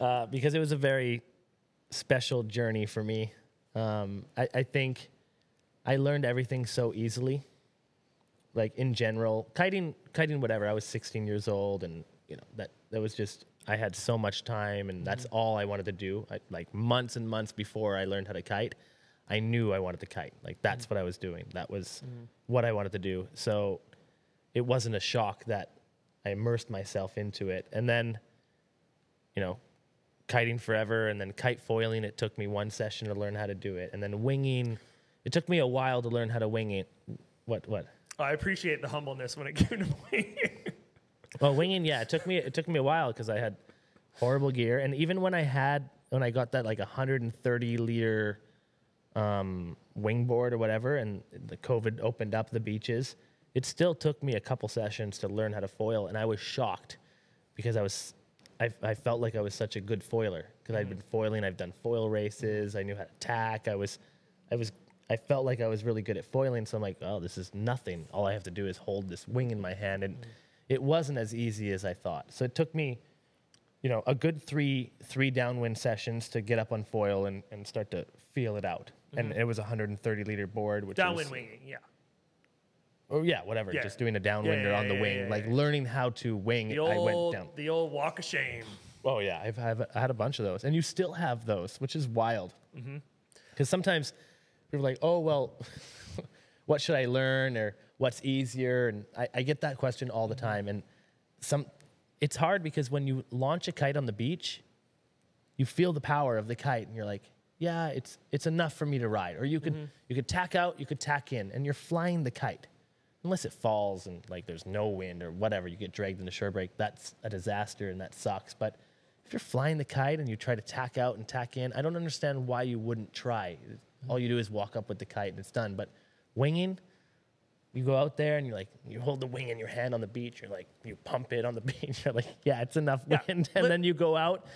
uh, because it was a very special journey for me. Um, I, I think I learned everything so easily. Like in general, kiting, kiting, whatever. I was 16 years old, and you know that that was just I had so much time, and that's all I wanted to do. I, like months and months before I learned how to kite, I knew I wanted to kite. Like that's what I was doing. That was what I wanted to do. So it wasn't a shock that I immersed myself into it, and then you know, kiting forever and then kite foiling. It took me one session to learn how to do it. And then winging, it took me a while to learn how to wing it. What, what? I appreciate the humbleness when it came to winging. Well, winging, yeah, it took me, it took me a while because I had horrible gear. And even when I had, when I got that like 130 liter um, wingboard or whatever, and the COVID opened up the beaches, it still took me a couple sessions to learn how to foil. And I was shocked because I was, I, I felt like I was such a good foiler because I'd been mm. foiling. I've done foil races. I knew how to tack. I was, I was, I felt like I was really good at foiling. So I'm like, oh, this is nothing. All I have to do is hold this wing in my hand. And mm. it wasn't as easy as I thought. So it took me, you know, a good three three downwind sessions to get up on foil and, and start to feel it out. And mm-hmm. it was a 130 liter board, which Downwind is, winging, yeah. Or yeah, whatever, Yeah. just doing a downwinder yeah, on the yeah, wing, yeah, like yeah. learning how to wing. The I went old, down. the old walk of shame. Oh yeah, I've, I've I had a bunch of those, and you still have those, which is wild. Mm-hmm. Because sometimes people are like, "Oh well, what should I learn?" or "What's easier?" And I, I get that question all the mm-hmm. time, and some it's hard because when you launch a kite on the beach, you feel the power of the kite, and you're like, "Yeah, it's it's enough for me to ride." Or you could mm-hmm. you could tack out, you could tack in, and you're flying the kite. Unless it falls and like there's no wind or whatever, you get dragged into shore break. That's a disaster and that sucks. But if you're flying the kite and you try to tack out and tack in, I don't understand why you wouldn't try. All you do is walk up with the kite and it's done. But winging, you go out there and you're like, you hold the wing in your hand on the beach. You're like, you pump it on the beach. You're like, yeah, it's enough Yeah. wind. And Lit- then you go out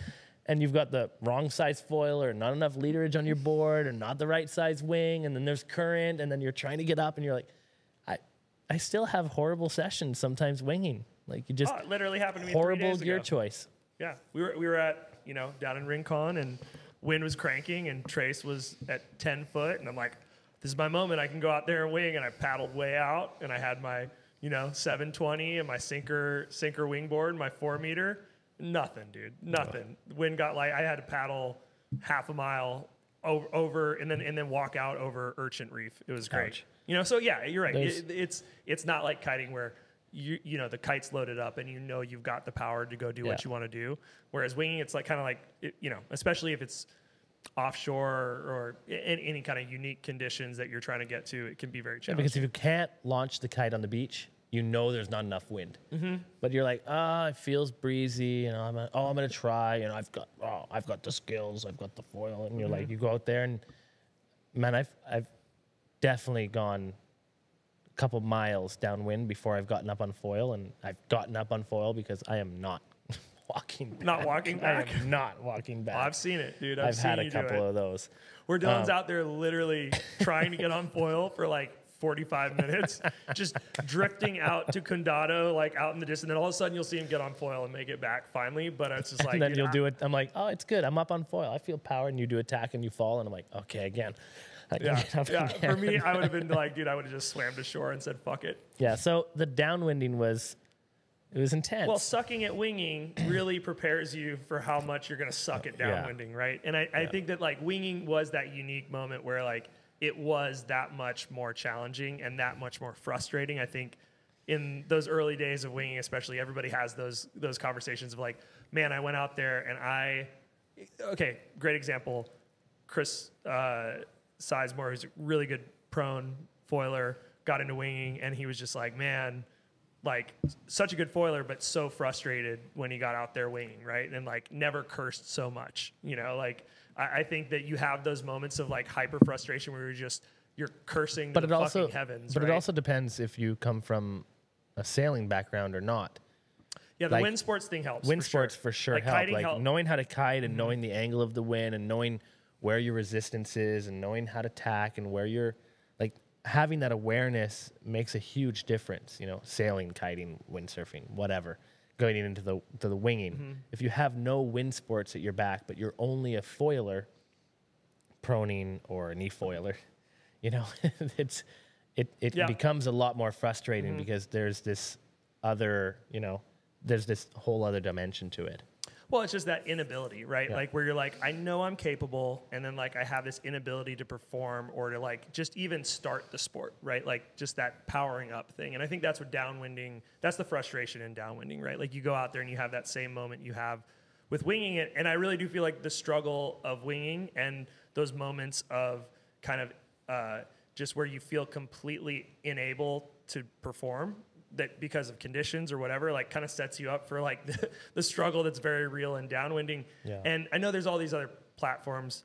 and you've got the wrong size foil or not enough literage on your board or not the right size wing. And then there's current. And then you're trying to get up and you're like, I still have horrible sessions sometimes winging. Like you just Oh, it literally happened to me three horrible gear ago. choice. Yeah, we were we were at you know down in Rincon and wind was cranking and Trace was at ten foot and I'm like, this is my moment. I can go out there and wing and I paddled way out and I had my you know 720 and my sinker sinker wingboard, my four meter. Nothing, dude. Nothing. Wind got light. I had to paddle half a mile over, over and then and then walk out over Urchin Reef. It was great. Ouch. You know, so yeah, you're right. It, it's it's not like kiting where you you know the kite's loaded up and you know you've got the power to go do what you want to do. Whereas winging, it's like kind of like it, you know, especially if it's offshore or in any kind of unique conditions that you're trying to get to, it can be very Yeah, challenging. because if you can't launch the kite on the beach, you know there's not enough wind. But you're like, ah, it feels breezy. You know, I'm a, oh, I'm gonna try. You know, I've got, oh, I've got the skills. I've got the foil. And you're like, you go out there and, man, I've, I've definitely gone a couple miles downwind before I've gotten up on foil, and I've gotten up on foil because I am not walking. Back. Not walking back? I am not walking back. I've seen it, dude. I've, I've seen had a couple of those. Where Dylan's um, out there literally trying to get on foil for like 45 minutes, just drifting out to Condado, like out in the distance. And then all of a sudden you'll see him get on foil and make it back finally. But it's just like, and then you'll do it. I'm like, oh, it's good. I'm up on foil. I feel power, and you do attack and you fall, and I'm like, okay, again. Yeah, yeah. For me. I would have been like, dude, I would have just swam to shore and said, "Fuck it." yeah. So the downwinding was, it was intense. Well, sucking at winging really prepares you for how much you're going to suck at Yeah. downwinding, right? And I, I think that like winging was that unique moment where like it was that much more challenging and that much more frustrating. I think in those early days of winging, especially, everybody has those those conversations of like, man, I went out there and I, okay, great example, Chris uh, Sizemore, who's a really good prone foiler, got into winging and he was just like, man like such a good foiler, but so frustrated when he got out there winging, right? And like never cursed so much, you know. Like I, I think that you have those moments of like hyper frustration where you're just you're cursing but the it also, heavens. but right? it also depends if you come from a sailing background or not. yeah, the like, wind sports thing helps. wind for sports sure. for sure Like, help. Like help- knowing how to kite and mm-hmm. knowing the angle of the wind and knowing where your resistance is and knowing how to tack and where you're like having that awareness makes a huge difference. You know, sailing, kiting, windsurfing, whatever. Going into the to the winging. Mm-hmm. If you have no wind sports at your back, but you're only a foiler, proning or an e-foiler, you know, it's it it Yeah. becomes a lot more frustrating because there's this other, you know, there's this whole other dimension to it. Well, it's just that inability, right? Yeah. Like where you're like, I know I'm capable, and then like I have this inability to perform or to like just even start the sport, right? Like just that powering up thing. And I think that's what downwinding, that's the frustration in downwinding, right? Like you go out there and you have that same moment you have with winging it. And I really do feel like the struggle of winging and those moments of kind of uh, just where you feel completely unable to perform that because of conditions or whatever, like kind of sets you up for like the, the struggle that's very real in downwinding. Yeah. And I know there's all these other platforms,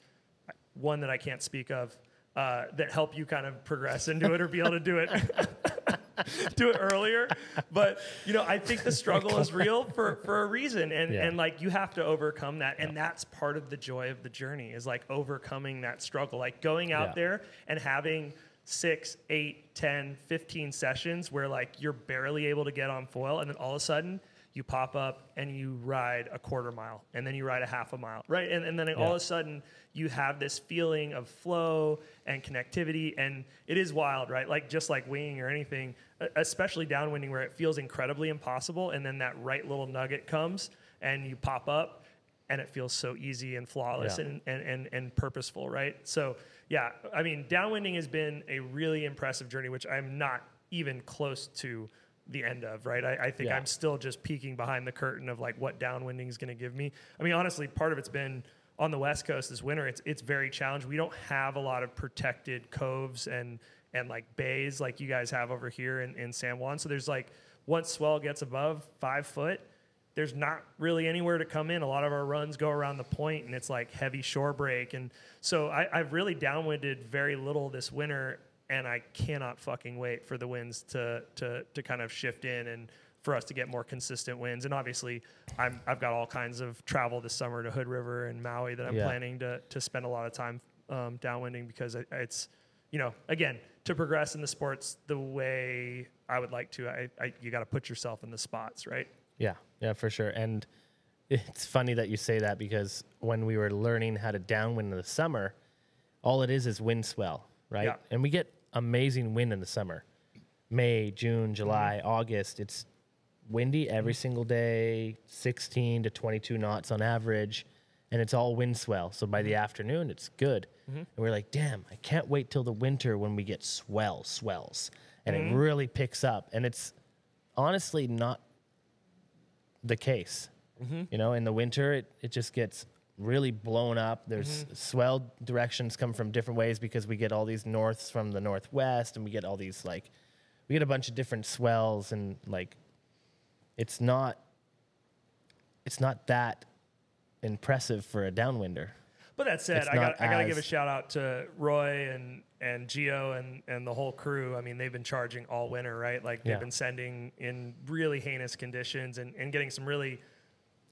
one that I can't speak of, uh, that help you kind of progress into it or be able to do it. do it earlier but you know i think the struggle is real for for a reason and Yeah. and like you have to overcome that and that's part of the joy of the journey is like overcoming that struggle like going out Yeah. there and having six eight ten 15 sessions where like you're barely able to get on foil and then all of a sudden you pop up and you ride a quarter mile and then you ride a half a mile right? And, and then all of a sudden you have this feeling of flow and connectivity and it is wild right? Like just like winging or anything especially downwinding where it feels incredibly impossible and then that right little nugget comes and you pop up and it feels so easy and flawless Yeah. and, and, and, and purposeful right? So yeah i mean downwinding has been a really impressive journey which i'm not even close to the end of right? I, I think Yeah. i'm still just peeking behind the curtain of like what downwinding is going to give me. I mean honestly part of it's been on the west coast this winter it's it's very challenging we don't have a lot of protected coves and and like bays like you guys have over here in, in san juan. So there's like once swell gets above five foot there's not really anywhere to come in. A lot of our runs go around the point, and it's like heavy shore break. And so I, I've really downwinded very little this winter, and I cannot fucking wait for the winds to to to kind of shift in and for us to get more consistent winds. And obviously, I'm, I've got all kinds of travel this summer to Hood River and Maui that I'm Yeah. planning to to spend a lot of time um, downwinding because it, it's you know again to progress in the sports the way I would like to. I, I you got to put yourself in the spots, right? Yeah, yeah, for sure. And it's funny that you say that because when we were learning how to downwind in the summer, all it is is wind swell, right? Yeah. And we get amazing wind in the summer. May, June, mm-hmm. July, August, it's windy every mm-hmm. single day, 16 to 22 knots on average, and it's all wind swell. So by the mm-hmm. afternoon, it's good. And we're like, damn, I can't wait till the winter when we get swell swells and it really picks up. And it's honestly not the case. Mm-hmm. You know, in the winter, it, it just gets really blown up. There's mm-hmm. swell directions come from different ways because we get all these norths from the northwest and we get all these like, we get a bunch of different swells and like, it's not, it's not that impressive for a downwinder. But that said, It's I got I got to give a shout out to Roy and and Geo and and the whole crew. I mean, they've been charging all winter, right? Like they've Yeah. been sending in really heinous conditions and and getting some really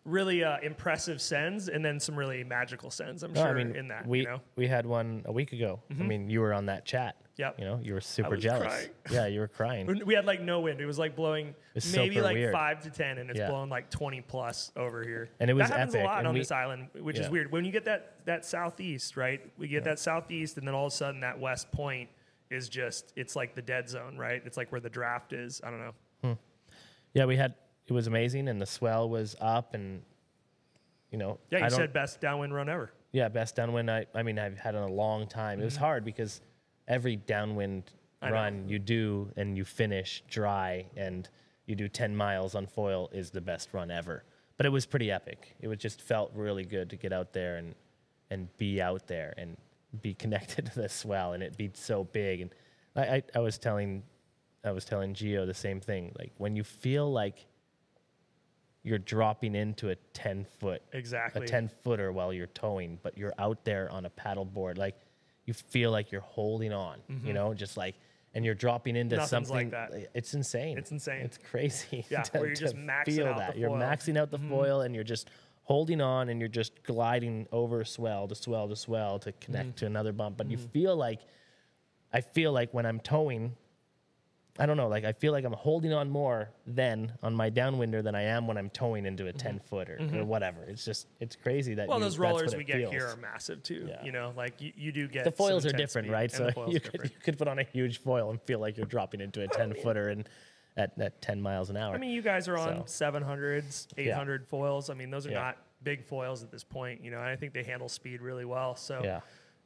really uh, impressive sends and then some really magical sends. I'm No, sure I mean, in that. we you know, we had one a week ago. I mean, you were on that chat. Yep. You know, you were super jealous. crying. Yeah, you were crying. We had like no wind. It was like blowing It's maybe like weird. five to ten, and it's Yeah. blowing like 20 plus over here. And it was that happens epic, a lot and on we- this island, which is weird. When you get that that southeast, right? We get that southeast, and then all of a sudden that west point is just it's like the dead zone, right? It's like where the draft is. I don't know. Hmm. Yeah, we had it was amazing, and the swell was up, and you know, Yeah, you said best downwind run ever. yeah, best downwind. I I mean, I've had in a long time. It was mm-hmm. hard because every downwind. Know. run you do and you finish dry, and you do ten miles on foil is the best run ever. But it was pretty epic. It was just felt really good to get out there and and be out there and be connected to the swell and it be so big. And I, I, I was telling I was telling Gio the same thing. Like when you feel like you're dropping into a ten foot Exactly. a 10 footer while you're towing, but you're out there on a paddle board. Like you feel like you're holding on, you know, just like, and you're dropping into Mm-hmm. Nothing's like something. that. It's insane. It's insane. It's crazy. Yeah, to, where you're just maxing feel out that. the You're. Mm-hmm. maxing out the foil and you're just holding on and you're just gliding over swell to swell to swell to connect Mm-hmm. to another bump. But you feel like, I feel like when I'm towing, I don't know, like I feel like I'm holding on more then on my downwinder than I am when I'm towing into a 10 footer or whatever. It's just, it's crazy that Mm-hmm. Well, you, those rollers we get here are massive too. Yeah. You know, like you, you do get The foils are different, right? So you could, different. you could put on a huge foil and feel like you're dropping into a 10 footer and at, at 10 miles an hour. I mean, you guys are on So- 700s, 800 foils. I mean, those are Yeah. not big foils at this point, you know. And I think they handle speed really well. So yeah.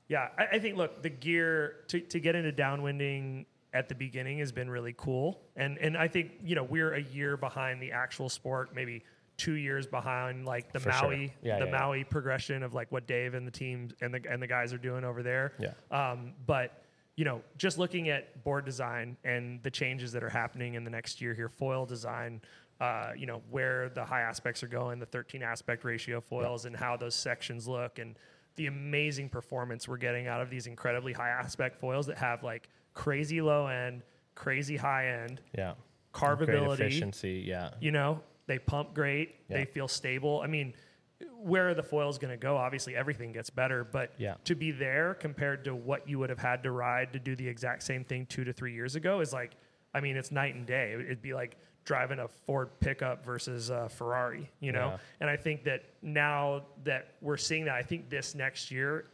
yeah, I, I think look, the gear to, to get into downwinding at the beginning has been really cool, and and I think you know we're a year behind the actual sport, maybe two years behind like the For sure. Maui, Yeah, the yeah, yeah. Maui progression of like what Dave and the team and the and the guys are doing over there. Yeah. Um, but you know, just looking at board design and the changes that are happening in the next year here, foil design, uh, you know, where the high aspects are going, the 13 aspect ratio foils, and how those sections look, and the amazing performance we're getting out of these incredibly high aspect foils that have like crazy low end, crazy high end, Yeah. carvability. Great efficiency. Yeah. You know, they pump great. Yeah. They feel stable. I mean, where are the foils going to go? Obviously, everything gets better, but Yeah. to be there compared to what you would have had to ride to do the exact same thing two to three years ago is like, I mean, it's night and day. It'd be like driving a Ford pickup versus a Ferrari, you know? Yeah. And I think that now that we're seeing that, I think this next year,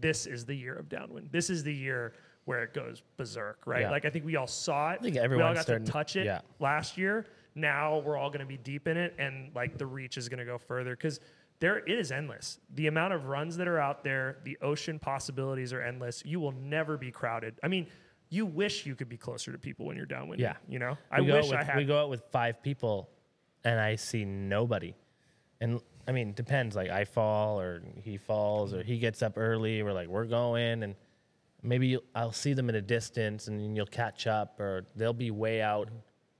this is the year of downwind. This is the year where it goes berserk, right? Yeah. Like I think we all saw it. I think we all got starting- to touch it yeah. last year. Now we're all going to be deep in it, and like the reach is going to go further because there it is endless. The amount of runs that are out there, the ocean possibilities are endless. You will never be crowded. I mean, you wish you could be closer to people when you're downwind. Yeah. you know, I we go wish with, I had. We go out with five people, and I see nobody. And I mean, depends. Like I fall, or he falls, or he gets up early. We're like, we're going, and maybe I'll see them at a distance, and you'll catch up, or they'll be way out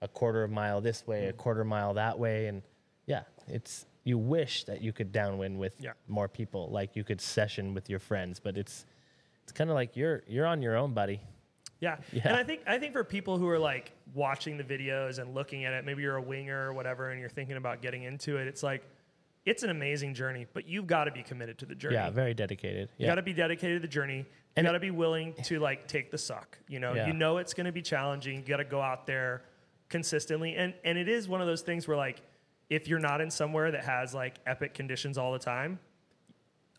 a quarter of a mile this way, a quarter mile that way, and yeah, it's you wish that you could downwind with Yeah. more people, like you could session with your friends, but it's it's kind of like you're you're on your own, buddy. Yeah. Yeah. And I think I think for people who are like watching the videos and looking at it, maybe you're a winger or whatever and you're thinking about getting into it, it's like it's an amazing journey, but you've got to be committed to the journey. Yeah, very dedicated. You Yeah. got to be dedicated to the journey. You And got to be willing to like take the suck. You know, Yeah. you know it's going to be challenging. You got to go out there consistently, and and it is one of those things where like if you're not in somewhere that has like epic conditions all the time,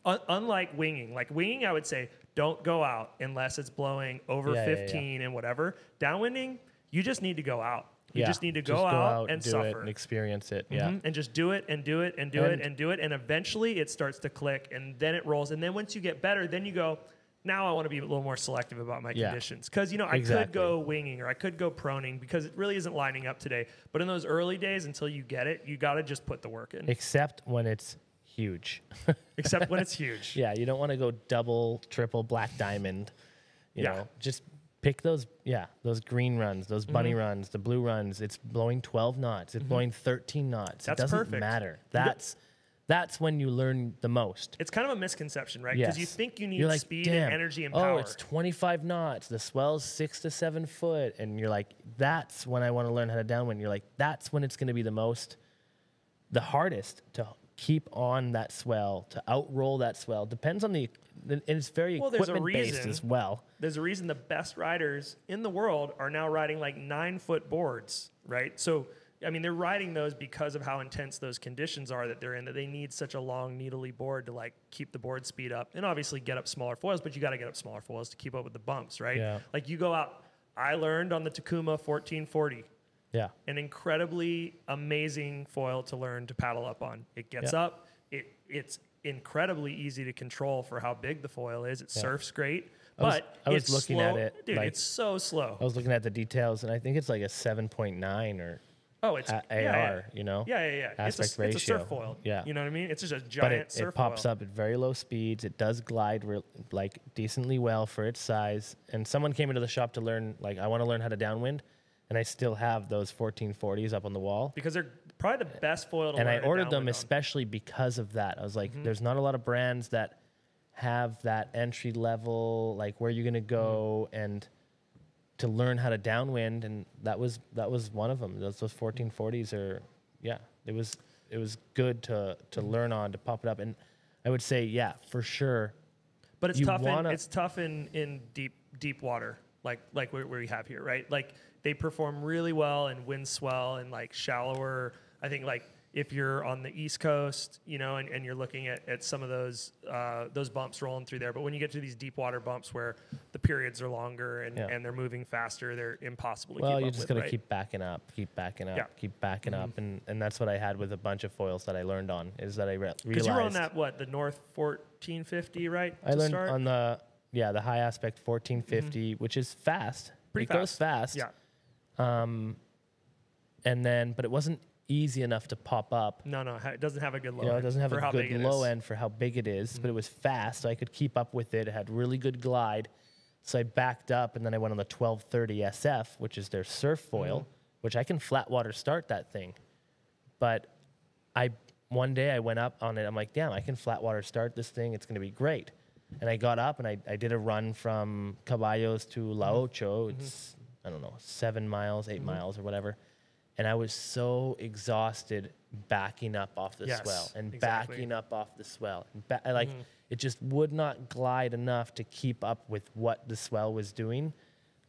un- unlike winging, like winging, I would say don't go out unless it's blowing over yeah. 15 and whatever. Downwinding, you just need to go out. You Yeah, just need to go, out, and do suffer. it and experience it. Yeah. Mhm, And just do it and do it and do it And- and do it. And eventually it starts to click and then it rolls. And then once you get better, then you go, now I want to be a little more selective about my Yeah. conditions. Because, you know, I could go winging or I could go proning because it really isn't lining up today. But in those early days, until you get it, you got to just put the work in, Except when it's huge. except when it's huge. yeah, you don't want to go double, triple black diamond. You Yeah. know, just pick those. Yeah, those green runs, those bunny Mm-hmm. runs, the blue runs. It's blowing 12 knots. It's blowing 13 knots. That's it doesn't perfect. matter. That's that's when you learn the most. It's kind of a misconception, right? Because Yes. you think you need You're like, speed "Damn, and energy and oh, power. it's 25 knots. The swell's six to seven foot. And you're like, that's when I want to learn how to downwind. You're like, that's when it's going to be the most, the hardest to keep on that swell, to outroll that swell. Depends on the, and it's very Well, there's a equipment based reason. as well. There's a reason the best riders in the world are now riding like nine foot boards, right? So, I mean, they're riding those because of how intense those conditions are that they're in, that they need such a long, needly board to like keep the board speed up and obviously get up smaller foils, but you got to get up smaller foils to keep up with the bumps, right? Yeah. Like you go out, I learned on the Takuma 1440 Yeah. an incredibly amazing foil to learn to paddle up on. It gets Yeah. up. It it's incredibly easy to control for how big the foil is. It surfs great, I was- but I was it's looking slow. at it, dude. like- it's so slow. I was looking at the details, and I think it's like a 7.9 or Oh, it's a- yeah, yeah. AR, you know? Yeah, yeah, yeah. It's Aspect a, it's a surf ratio. foil. Yeah. you know what I mean. It's just a but giant it, surf it pops foil. up at very low speeds. It does glide re- like decently well for its size. And someone came into the shop to learn, like, I want to learn how to downwind, and I still have those 1440s up on the wall. because they're probably the best foil to And I ordered them especially because of that. I was like, Mm-hmm. there's not a lot of brands that have that entry level, like where you're gonna go Mm-hmm. and to learn how to downwind, and that was that was one of them. Those those 1440s are, yeah, it was it was good to to Mm-hmm. learn on to pop it up, and I would say, yeah, for sure. But it's tough. wanna- in, it's tough in, in deep deep water, like like where, where we have here, right? Like they perform really well in wind swell and like shallower. I think like if you're on the east coast, you know, and, and you're looking at, at some of those uh, those bumps rolling through there. But when you get to these deep water bumps where the periods are longer and, Yeah. and they're moving faster, they're impossible to Well, keep you up just with, gotta keep backing up, keep backing up, Yeah. Mm-hmm. keep backing up, and and that's what I had with a bunch of foils that I learned on. Is that I re- realized Because you were on that what the North 1450, right? I learned start? on the yeah the high aspect 1450, which is fast. Mm-hmm. Pretty it goes fast. yeah. Um, and then but it wasn't easy enough to pop up. No, no, it doesn't have a good low. You know, it doesn't have a good low is. end for how big it is, Mm-hmm. but it was fast, so I could keep up with it. It had really good glide. So I backed up, and then I went on the 1230 SF, which is their surf foil, Mm-hmm. which I can flat water start that thing. But I one day I went up on it. I'm like, damn, I can flat water start this thing. It's going to be great. And I got up and I, I did a run from Caballos to La Mm-hmm. Ocho. It's I don't know seven miles, 8 miles, or whatever. And I was so exhausted backing up off the Yes, swell and exactly. backing up off the swell. And ba- like Mm-hmm. it just would not glide enough to keep up with what the swell was doing.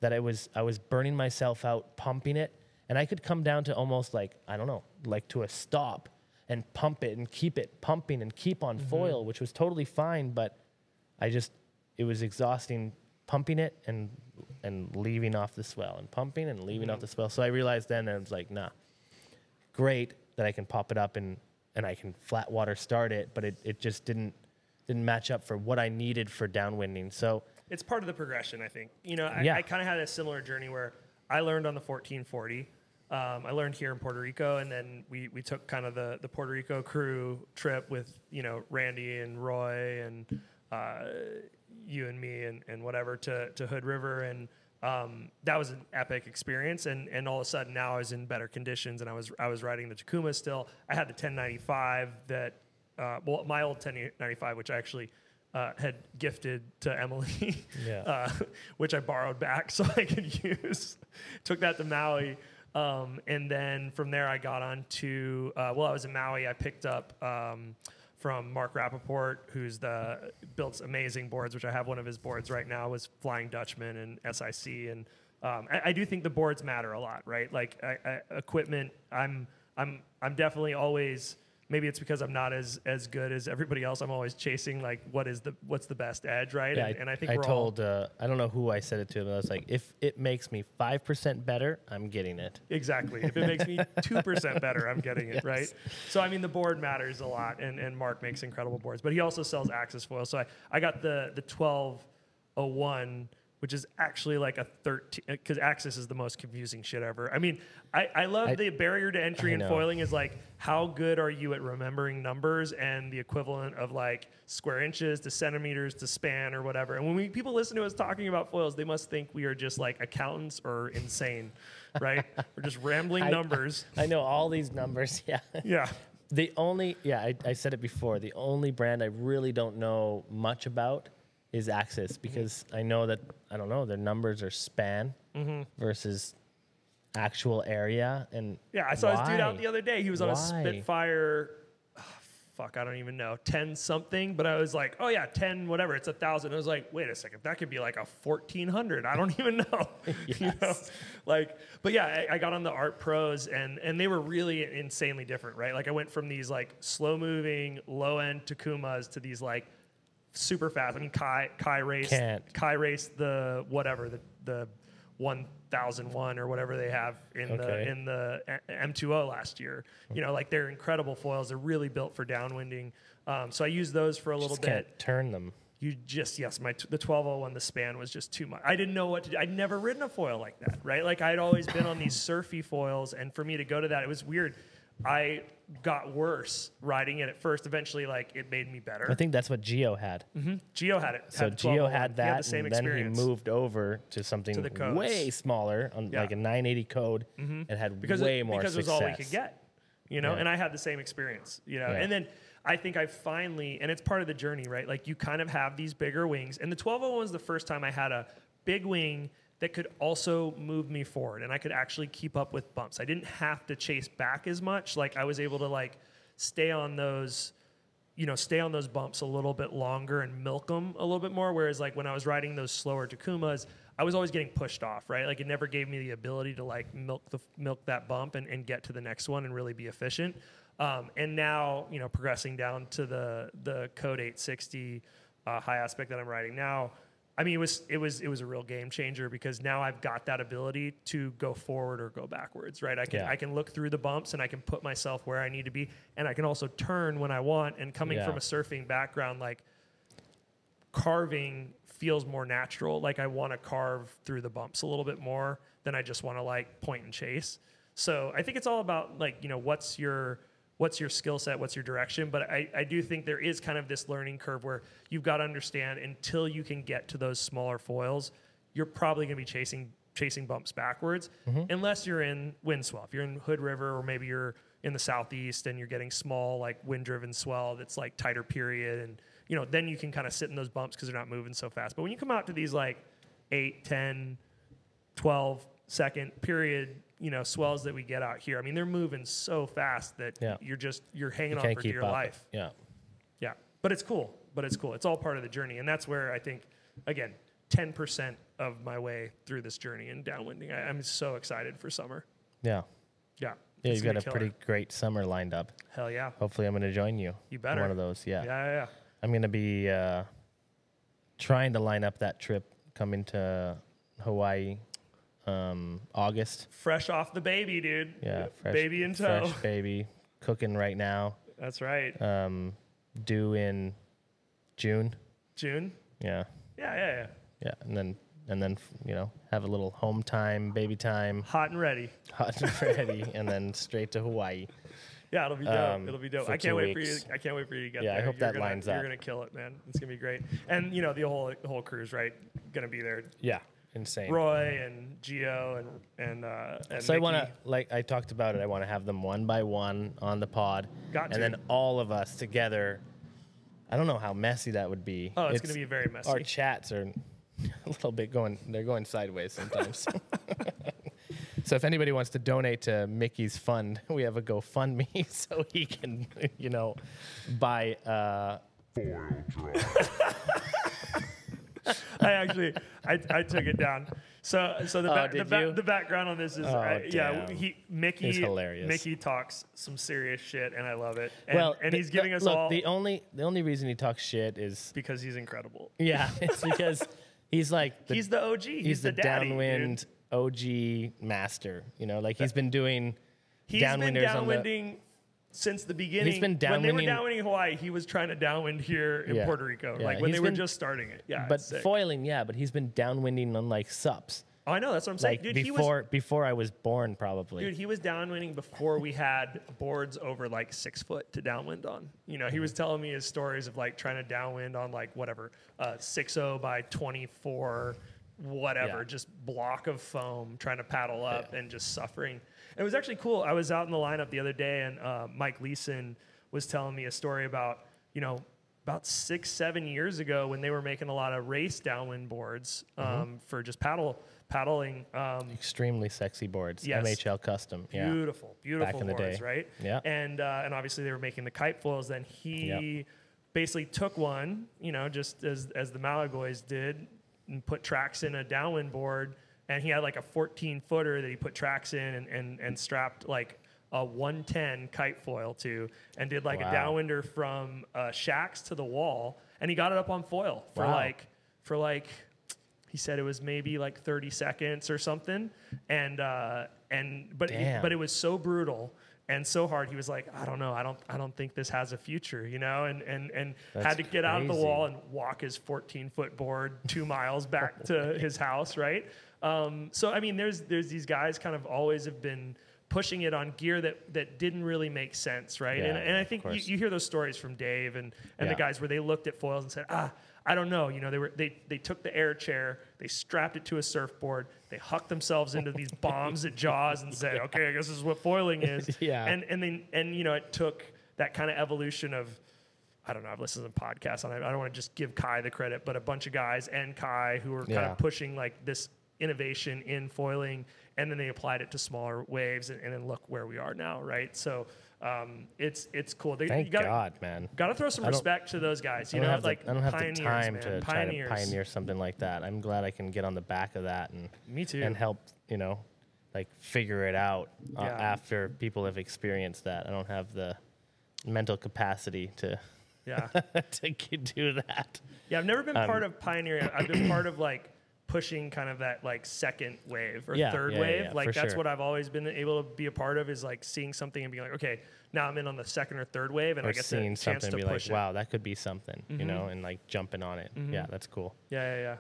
That I was I was burning myself out pumping it, and I could come down to almost like I don't know, like to a stop and pump it and keep it pumping and keep on Mm-hmm. foil, which was totally fine. But I just it was exhausting pumping it and and leaving off the swell and pumping and leaving Mm-hmm. off the swell. So I realized then I was like, nah, great that I can pop it up and and I can flat water start it, but it, it just didn't didn't match up for what I needed for downwinding. So it's part of the progression, I think. You know, I, Yeah. I kind of had a similar journey where I learned on the 1440. Um, I learned here in Puerto Rico, and then we, we took kind of the, the Puerto Rico crew trip with, you know, Randy and Roy and uh, you and me and, and whatever to, to Hood River. And um, that was an epic experience. And, and all of a sudden now I was in better conditions and I was, I was riding the Takuma still. I had the 1095 that, uh, well, my old 1095, which I actually uh, had gifted to Emily, Yeah. uh, which I borrowed back so I could use. Took that to Maui. Um, and then from there, I got on to, uh, well, I was in Maui. I picked up um, from Mark Raaphorst, who's the built amazing boards, which I have one of his boards right now, was Flying Dutchman and SIC. And um, I, I do think the boards matter a lot, right? Like I, I, equipment, I'm, I'm, I'm definitely always maybe it's because I'm not as as good as everybody else. I'm always chasing like what is the what's the best edge, right? yeah, and, and I think I we're told uh, I don't know who I said it to, but I was like, if it makes me five percent better, I'm getting it. exactly. If it makes me two percent better, I'm getting it Yes. right. So I mean, the board matters a lot, and and Mark makes incredible boards, but he also sells Axis foil. So I I got the the 1201. Which is actually like a 13, uh, because Axis is the most confusing shit ever. I mean, I, I love I- the barrier to entry in foiling is like, how good are you at remembering numbers and the equivalent of like square inches to centimeters to span or whatever? And when we people listen to us talking about foils, they must think we are just like accountants or insane, right? We're just rambling I- numbers. I know all these numbers. Yeah. Yeah. The only, yeah, I, I said it before. The only brand I really don't know much about is Axis mm-hmm. because I know that I don't know their numbers are span mm-hmm. versus actual area and Yeah, I saw this dude out why? the other day. He was on a Why? Spitfire ah, fuck, I don't even know, 10 something. But I was like, oh yeah, 10, whatever. It's a thousand. I was like, wait a second, that could be like a 1400. I don't even know. you know? Yes. Like, but yeah, I, I got on the Art Pros and, and they were really insanely different, right? Like I went from these like slow moving, low end Takumas to these like super fast. I mean, Kai, Kai raced, Can't. Kai raced the whatever, the, the 1001 or whatever they have in Okay. the in the M- M2O last year. You know, like they're incredible foils. They're really built for downwinding. Um, so I used those for a little Just bit. can't turn them. You just yes, my t- the 1201 the span was just too much. I didn't know what to do. I'd never ridden a foil like that, right? Like I'd always been on these surfy foils, and for me to go to that, it was weird. I got worse riding it at first. Eventually, like it made me better. I think that's what Geo had. Mm-hmm. Geo had it. So had Geo 1201. had He that, the same and then experience. he moved over to something the way smaller, on Yeah. like a 980 code, mm-hmm. and had because way it, more because success. it was all we could get, you know. Yeah. And I had the same experience, you know. Yeah. And then I think I finally, and it's part of the journey, right? Like you kind of have these bigger wings, and the 1201 was the first time I had a big wing that could also move me forward, and I could actually keep up with bumps. I didn't have to chase back as much. Like I was able to like stay on those you know, stay on those bumps a little bit longer and milk them a little bit more. Whereas like when I was riding those slower Takumas, I was always getting pushed off, right? Like it never gave me the ability to like milk the milk that bump and, and get to the next one and really be efficient. Um, and now, you know, progressing down to the the Code 860 uh, high aspect that I'm riding now, I mean, it was it was it was a real game changer because now I've got that ability to go forward or go backwards, right? I can Yeah. I can look through the bumps and I can put myself where I need to be, and I can also turn when I want. And coming Yeah. from a surfing background, like carving feels more natural. Like I want to carve through the bumps a little bit more than I just want to like point and chase. So I think it's all about like you know what's your what's your skill set, what's your direction. But I, I do think there is kind of this learning curve where you've got to understand until you can get to those smaller foils, you're probably going to be chasing chasing bumps backwards mm-hmm. unless you're in wind swell. If you're in Hood River or maybe you're in the southeast and you're getting small like wind driven swell that's like tighter period and you know then you can kind of sit in those bumps because they're not moving so fast. But when you come out to these like 8, 10, 12 second period, you know, swells that we get out here. I mean, they're moving so fast that Yeah. you're just you're hanging You on for dear up. life. Yeah. Yeah, but it's cool. But it's cool. It's all part of the journey, and that's where I think, again, ten percent of my way through this journey and downwinding. I, I'm so excited for summer. Yeah. Yeah, Yeah, you've got a pretty it. great summer lined up. hell yeah. Hopefully, I'm going to join you. You better. One of those. Yeah. Yeah, yeah, yeah. I'm going to be uh, trying to line up that trip coming to Hawaii um, August. Fresh off the baby, dude. Yeah. Fresh, baby in tow. Fresh baby. Cooking right now. That's right. Um, due in June. June. Yeah. Yeah, yeah, yeah. Yeah. And then, and then, you know, have a little home time, baby time, Hot and ready. hot and ready, and then straight to Hawaii. Yeah, it'll be dope. Um, it'll be dope. I can't wait for you. weeks. I can't wait for you to get Yeah, I hope you're that gonna, lines You're up. gonna kill it, man. It's gonna be great. And you know the whole the whole crew's right. Gonna be there. Yeah. Insane. Roy and Geo and and uh, and So I want to, like I talked about it, I want to have them one by one on the pod, Got and to. then all of us together. I don't know how messy that would be. Oh, it's, gonna be very messy. Our chats are a little bit going. They're going sideways sometimes. so if anybody wants to donate to Mickey's fund, we have a GoFundMe so he can, you know, buy. Uh, Foil drive. I actually I, I took it down. So so the Oh, the, ba- the background on this is Oh, I, yeah he Mickey He's hilarious. Mickey talks some serious shit and I love it. And, well, and the- he's giving us look, all the only the only reason he talks shit is because he's incredible. yeah, it's because he's like he's the OG. He's, he's, the, daddy, dude. downwind OG master. You know, like he's been doing He's been downwinders on the. downwinding since the beginning. been when they were downwinding- downwinding Hawaii. He was trying to downwind here in Yeah. Puerto Rico, Yeah, like when he's they were just starting it. Yeah, But foiling, yeah, but he's been downwinding on like sups. oh, I know that's what I'm saying, Like dude. He was before before I was born, probably. Dude, he was downwinding before we had boards over like six foot to downwind on. You know, he was telling me his stories of like trying to downwind on like whatever, uh, 6.0 by 24, whatever, Yeah. just block of foam trying to paddle up and just suffering. It was actually cool. I was out in the lineup the other day and uh, Mike Leeson was telling me a story about, you know, about six, seven years ago when they were making a lot of race downwind boards um, for just paddle paddling. Um, Extremely sexy boards. Yes. MHL custom. Yeah. beautiful, beautiful in the boards, day. right? Yeah. And uh, and obviously they were making the kite foils. Then he Yep. basically took one, you know, just as as the Malagoys did, and put tracks in a downwind board. And he had like a 14 footer that he put tracks in and and, and strapped like a 110 kite foil to, and did like Wow. a downwinder from uh, shacks to the wall, and he got it up on foil for Wow. like for like he said it was maybe like 30 seconds or something and uh and but it, but it was so brutal and so hard he was like i don't know i don't i don't think this has a future you know and and and That's had to get out of the wall and walk his 14 foot board two miles back to his house right um so i mean there's there's these guys kind of always have been pushing it on gear that that didn't really make sense right and, Yeah, and i think you, you hear those stories from dave and and the guys where they looked at foils and said ah I don't know. You know, they were they they took the air chair, they strapped it to a surfboard, they hucked themselves into these bombs at Jaws and said, "Okay, I guess this is what foiling is." Yeah. And and then and you know, it took that kind of evolution of I don't know. I've listened to podcasts, and I, I don't want to just give Kai the credit, but a bunch of guys and Kai who were kind Yeah. of pushing like this innovation in foiling, and then they applied it to smaller waves, and, and then look where we are now, right? So um, it's it's cool. They, Thank you gotta, God, man. Got to throw some respect to those guys. You know, have, like the, I don't have pioneers, the time man. to pioneers. try to pioneer something like that. I'm glad I can get on the back of that and Me too. and help you know like figure it out uh, Yeah. after people have experienced that. I don't have the mental capacity to Yeah, to do that. yeah. I've never been Um, part of pioneering. I've been part of like pushing kind of that like second wave or Yeah, third yeah, wave. yeah, like that's sure. what I've always been able to be a part of. Is like seeing something and being like, okay, now I'm in on the second or third wave, and I get seeing something and be like, push it. wow, that could be something, you Mm-hmm. know, and like jumping on it. Yeah, that's cool. Yeah, yeah, yeah.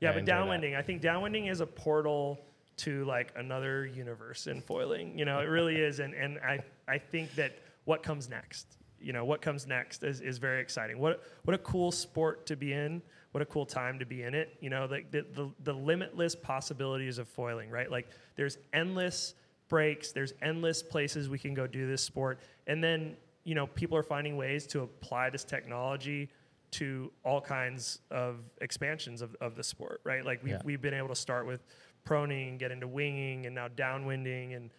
Yeah, but enjoy that. downwinding, I think downwinding is a portal to like another universe in foiling. You know, it really is, and and I I think that what comes next, you know, what comes next is, is very exciting. What what a cool sport to be in. What a cool time to be in it. You know, like the, the the limitless possibilities of foiling, right? Like there's endless breaks, there's endless places we can go do this sport, and then you know people are finding ways to apply this technology to all kinds of expansions of, of the sport, right? Like we've, Yeah. we've been able to start with proning, get into winging, and now downwinding, and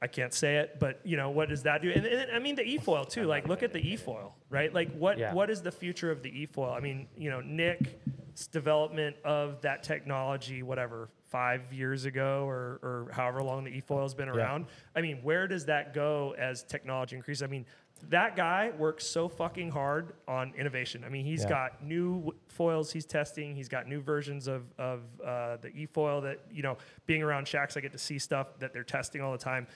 I can't say it, but you know what does that do? And, and I mean the e-foil too. Like look at the e-foil, right? Like what Yeah. what is the future of the e-foil? I mean, you know, Nick's development of that technology, whatever, five years ago or or however long the e-foil's been around. I mean, where does that go as technology increases? I mean, that guy works so fucking hard on innovation. I mean, he's Yeah. got new foils he's testing. He's got new versions of, of uh, the e-foil that, you know, being around shacks, I get to see stuff that they're testing all the time.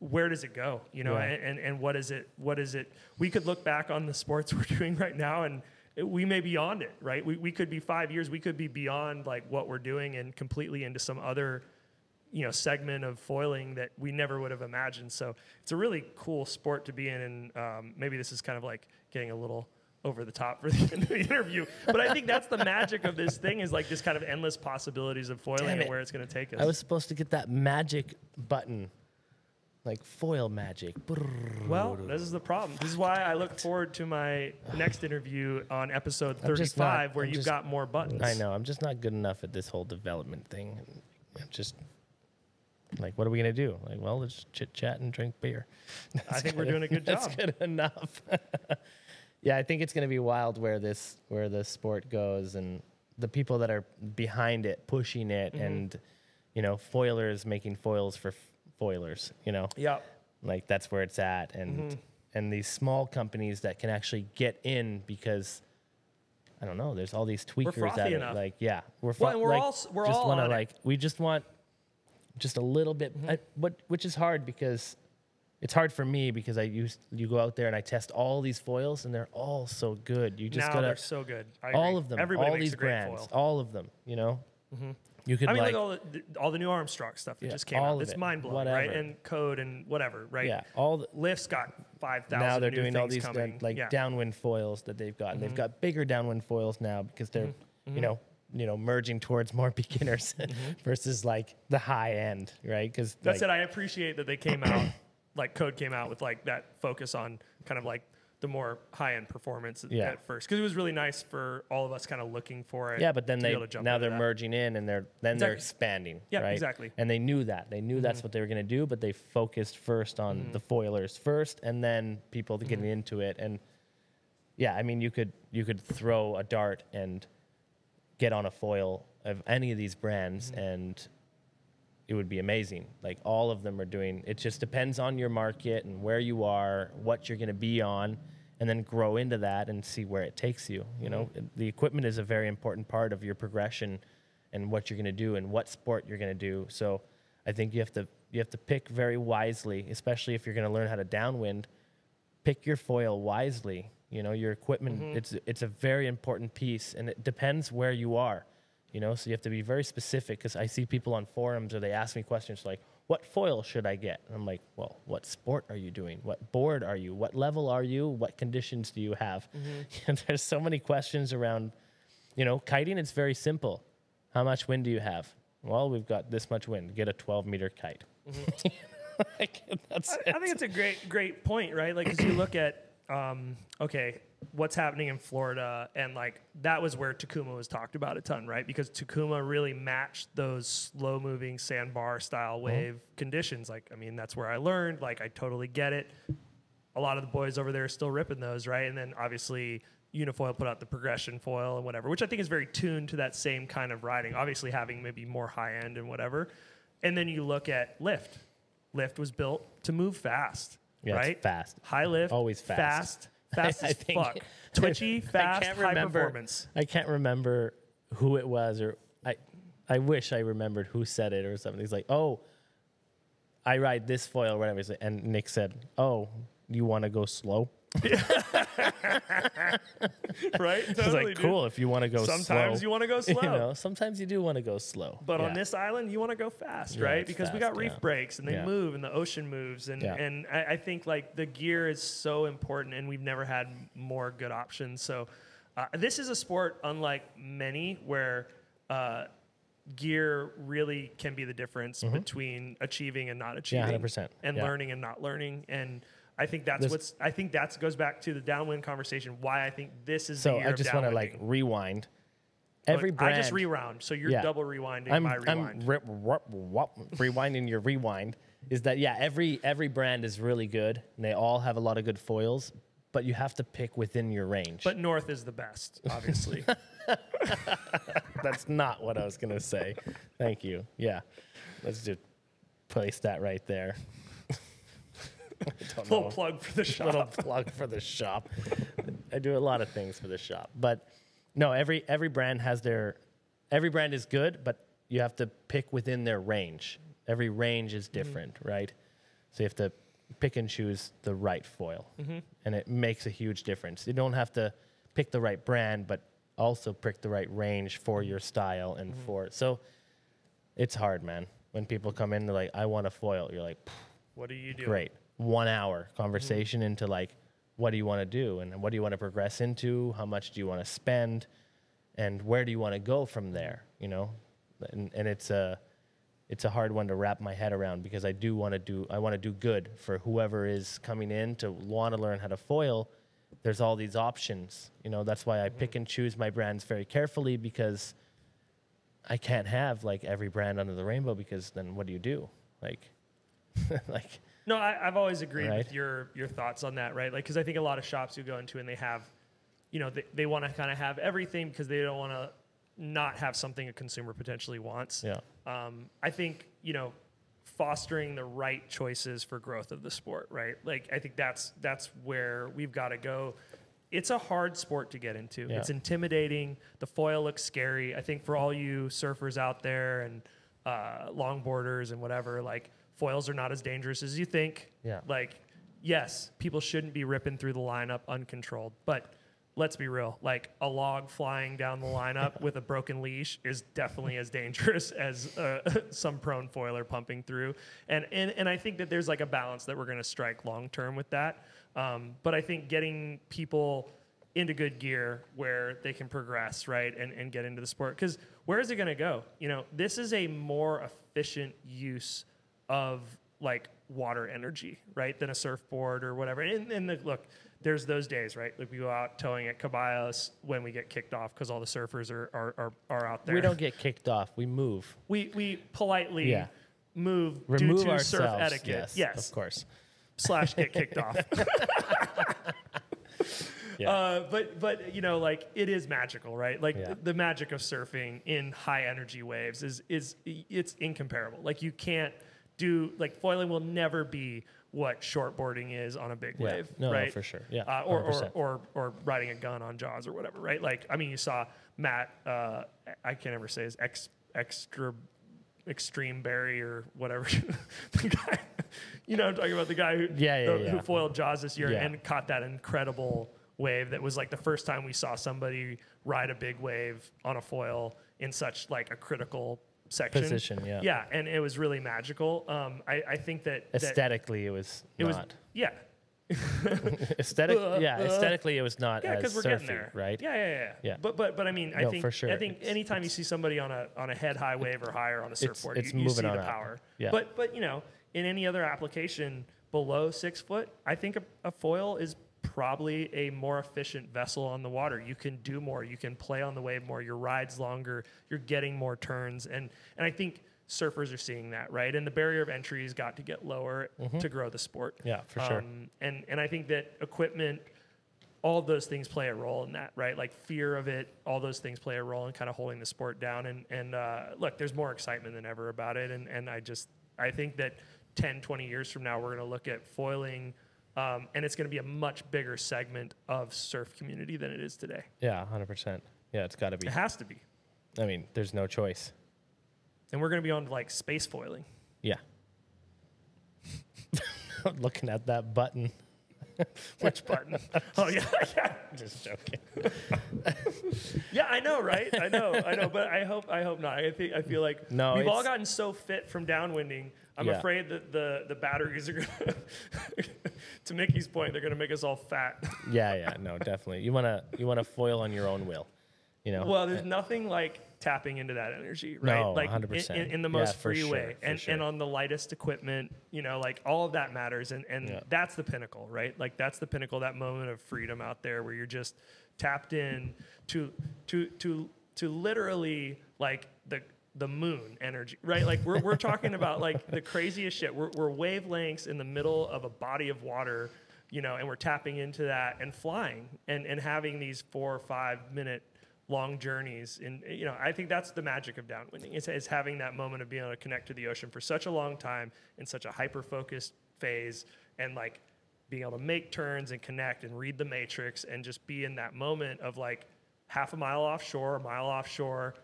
Where does it go? You know, Yeah. and, and, what is it? What is it? We could look back on the sports we're doing right now and we may be beyond it, right? We, we could be five years, we could be beyond like what we're doing and completely into some other you know segment of foiling that we never would have imagined. So it's a really cool sport to be in, and um, maybe this is kind of like getting a little over the top for the, end of the interview. But I think that's the magic of this thing is like this kind of endless possibilities of foiling and where it's going to take us. I was supposed to get that magic button, like foil magic. well, this is the problem. This is why I look forward to my next interview on episode I'm just not- 35, where I'm you've just- got more buttons. I know. I'm just not good enough at this whole development thing. I'm just like, what are we gonna do? Like, well, let's chit chat and drink beer. I think we're doing a good That's job. good enough. yeah, I think it's gonna be wild where this where the sport goes and the people that are behind it, pushing it, Mm-hmm. and you know, foilers making foils for foilers. You know, Yeah. like that's where it's at and Mm-hmm. and these small companies that can actually get in because I don't know. There's all these tweakers it. enough. Like, yeah, we're, Well, fro- and we're like, all we're just all wanna on it. like we just want just a little bit, Mm-hmm. I, what which is hard because it's hard for me because I use you go out there and I test all these foils and they're all so good. You just now gotta they're so good. I all agree. of them, Everybody all these a great brands, foil. all of them. You know, you could I mean, like, like all the, all the new Armstrong stuff that Yeah, just came all out. It's it, mind blowing, right? And code and whatever, right? yeah, all the, Lift's got five thousand. now they're doing all these like yeah. Mm-hmm. downwind foils that they've got, and they've got bigger downwind foils now because they're you know you know merging towards more beginners versus like the high end, right? Because Mm-hmm. That's it. I appreciate that they came out, like code came out with like that focus on kind of like the more high end performance at- Yeah. at first because it was really nice for all of us kind of looking for it. Yeah, but then they be able to jump now they're that. merging in and they're then they're expanding. Yeah, right? exactly. Mm-hmm. And they knew that. They knew that's what they were going to do, but they focused first on the foilers first, and then people Mm-hmm. getting into it. And yeah, I mean, you could you could throw a dart and get on a foil of any of these brands, Mm-hmm. and it would be amazing. Like all of them are doing. It just depends on your market and where you are, what you're going to be on, and then grow into that and see where it takes you. You know, mm-hmm. the equipment is a very important part of your progression and what you're going to do and what sport you're going to do. So I think you have to you have to pick very wisely, especially if you're going to learn how to downwind. Pick your foil wisely. You know, your equipment. Mm-hmm. It's it's a very important piece, and it depends where you are. You know, so you have to be very specific because I see people on forums or they ask me questions like, "What foil should I get?" And I'm like, "Well, what sport are you doing? What board are you? What level are you? What conditions do you have?" And there's so many questions around. You know, kiting. It's very simple. How much wind do you have? Well, we've got this much wind. Get a 12 meter kite. like, that's I, I think it's a great great point, right? Like, as you look at, um, okay, what's happening in Florida, and like that was where Takuma was talked about a ton, right? Because Takuma really matched those slow moving sandbar style uh-huh. wave conditions. Like, I mean, that's where I learned. Like, I totally get it. A lot of the boys over there are still ripping those, right? And then obviously. Unifoil put out the progression foil and whatever, which I think is very tuned to that same kind of riding. Obviously, having maybe more high end and whatever. And then you look at lift. Lift was built to move fast, Yeah, right? fast. High lift, Always fast. fast, fast I as think- fuck, twitchy, I fast, can't high remember- performance. I can't remember who it was, or I, I wish I remembered who said it or something. He's like, "Oh, I ride this foil, or whatever." And Nick said, "Oh, you want to go slow?" right? It's Totally, like, dude. "Cool, if you want to go slow." Sometimes you want to go slow. you know, sometimes you do want to go slow. But on this island, you want to go fast, Yeah, right? Because we got reef yeah. breaks and they Yeah. move and the ocean moves. And, Yeah. and I, I think like the gear is so important and we've never had more good options. So uh, this is a sport unlike many where uh, gear really can be the difference between achieving and not achieving. 100%, And yeah. learning and not learning. And I think that's This- what's, I think that goes back to the downwind conversation, why I think this is So I just want to like rewind. Every brand. I just rewound. So you're Yeah. double rewinding I'm, my I'm rewind. wop- rewinding your rewind is that yeah every every brand is really good and they all have a lot of good foils but you have to pick within your range But North is the best, obviously. that's not what i was going to say thank you yeah let's just place that right there Little know. plug for the shop. little plug for the shop. I do a lot of things for the shop, but no, every every brand has their every brand is good, but you have to pick within their range. Every range is mm-hmm. different, right? So you have to pick and choose the right foil, mm-hmm. and it makes a huge difference. You don't have to pick the right brand, but also pick the right range for your style and mm-hmm. for so. It's hard, man. When people come in, they're like, "I want a foil." You're like, What do you do? great one hour mm-hmm. conversation into like what do you want to do? And what do you want to progress into? How much do you want to spend? And where do you want to go from there you know? And, and it's a it's a hard one to wrap my head around because i do want to do i want to do good for whoever is coming in to want to learn how to foil. There's all these options you know? That's why i mm-hmm. pick and choose my brands very carefully because i can't have like every brand under the rainbow because then what do you do? Like like No, I, I've always agreed with your your thoughts on that, right? Like, because I think a lot of shops you go into and they have, you know, they, they want to kind of have everything because they don't want to not have something a consumer potentially wants. yeah Um, I think you know, fostering the right choices for growth of the sport, right? Like, I think that's that's where we've got to go. It's a hard sport to get into. Yeah. It's intimidating. The foil looks scary. I think for all you surfers out there and uh, longboarders and whatever, like foils are not as dangerous as you think. Yeah. Like, yes, people shouldn't be ripping through the lineup uncontrolled, but let's be real. Like a log flying down the lineup with a broken leash is definitely as dangerous as uh, some prone foiler pumping through. And, and and I think that there's like a balance that we're going to strike long term with that. Um, but I think getting people into good gear where they can progress, right, and, and get into the sport. Because where is it going to go? You know, this is a more efficient use of like water energy, right, than a surfboard or whatever. And, and the, look, there's those days, right? Like we go out towing at Caballos when we get kicked off because all the surfers are, are, are, are out there. We don't get kicked off. We move. we, we politely Yeah. move Remove due to ourselves. surf etiquette. Yes, of course. slash get kicked off. Yeah. Uh, but but you know, like it is magical, right? Like Yeah. the magic of surfing in high energy waves is is it's incomparable. Like you can't do like foiling will never be what shortboarding is on a big Yeah. wave, No, no, for sure. Yeah, uh, or, or or or riding a gun on Jaws or whatever, right? Like I mean, you saw Matt. Uh, I can't ever say his ex extra extreme Barry or whatever the guy. You know, I'm talking about the guy who Yeah, yeah, the- yeah. who foiled Jaws this year and caught that incredible wave that was like the first time we saw somebody ride a big wave on a foil in such like a critical section Position, yeah. yeah and it was really magical um i, I think that, that Aesthetically, it was it was not. yeah Aesthetic, Uh, yeah, uh. aesthetically, it was not yeah because we're surfy, getting there right? yeah, yeah yeah Yeah. but but but i mean i No, think for sure. i think It's- anytime you see somebody on a on a head high wave or higher on a surfboard it's you, you moving see on the up. power Yeah. but but you know in any other application below six foot i think a, a foil is probably a more efficient vessel on the water you can do more you can play on the wave more your ride's longer you're getting more turns and and i think surfers are seeing that right and the barrier of entry has got to get lower to grow the sport Mm-hmm. Yeah, for sure. um, and and i think that equipment all of those things play a role in that, right? Like fear of it, all those things play a role in kind of holding the sport down. And and uh, look, there's more excitement than ever about it. And and I just I think that 10, 20 years from now, we're going to look at foiling, um, and it's going to be a much bigger segment of surf community than it is today. Yeah, hundred percent. Yeah, it's got to be. It has to be, I mean, there's no choice. and we're going to be on like space foiling. Yeah. Looking at that button. Which button? oh yeah, yeah, Just joking. yeah. I know, right? I know, I know. But I hope, I hope not. I think, I feel like No, we've all gotten so fit from downwinding. I'm Yeah. afraid that the the batteries are gonna. To Mickey's point, they're gonna make us all fat. Yeah, yeah, no, definitely. You wanna you wanna foil on your own will. You know. well, there's nothing like tapping into that energy, right? No, like in- 100%. In, in the most for free sure, way, and sure. and on the lightest equipment. You know, like all of that matters, and and Yeah. that's the pinnacle, right? Like that's the pinnacle, that moment of freedom out there where you're just tapped in to to to to literally like the the moon energy, right? Like we're, we're talking about like the craziest shit. We're, we're wavelengths in the middle of a body of water, you know, and we're tapping into that and flying and, and having these four or five minute long journeys. And, you know, I think that's the magic of downwinding is, is having that moment of being able to connect to the ocean for such a long time in such a hyper focused phase and like being able to make turns and connect and read the matrix and just be in that moment of like half a mile offshore, a mile offshore,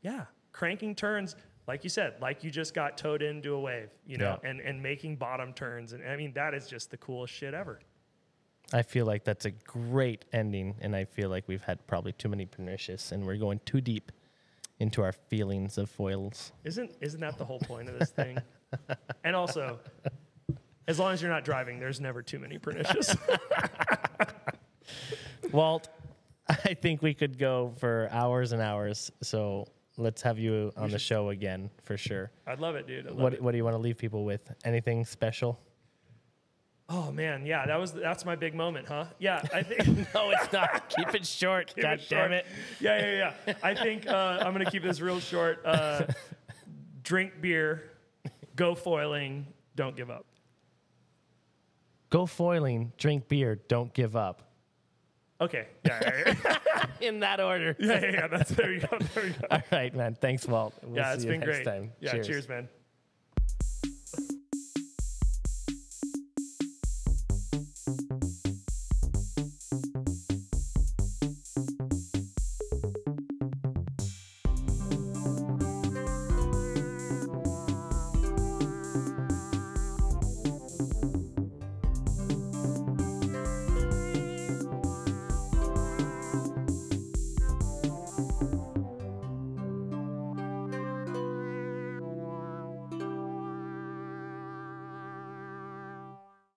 yeah, cranking turns, like you said, like you just got towed into a wave, you know, Yeah. and, and making bottom turns. And I mean, that is just the coolest shit ever. I feel like that's a great ending, and I feel like we've had probably too many Pernicious, and we're going too deep into our feelings of foils. Isn't isn't that the whole point of this thing? and also, as long as you're not driving, there's never too many Pernicious. Walt, I think we could go for hours and hours, so let's have you on the show again for sure. I'd love it, dude. Love What it. What do you want to leave people with? Anything special? Oh man, yeah, that was that's my big moment, huh? Yeah, I think. No, it's not. Keep it short. Keep God it damn short. it. Yeah, yeah, yeah. I think uh, I'm gonna keep this real short. Uh, drink beer, go foiling, don't give up. Go foiling, drink beer, don't give up. Okay. Yeah. Yeah. In that order. yeah, yeah, yeah, That's there you go. There you go. All right, man. Thanks, Walt. We'll yeah, it's been great. time. Yeah. cheers man.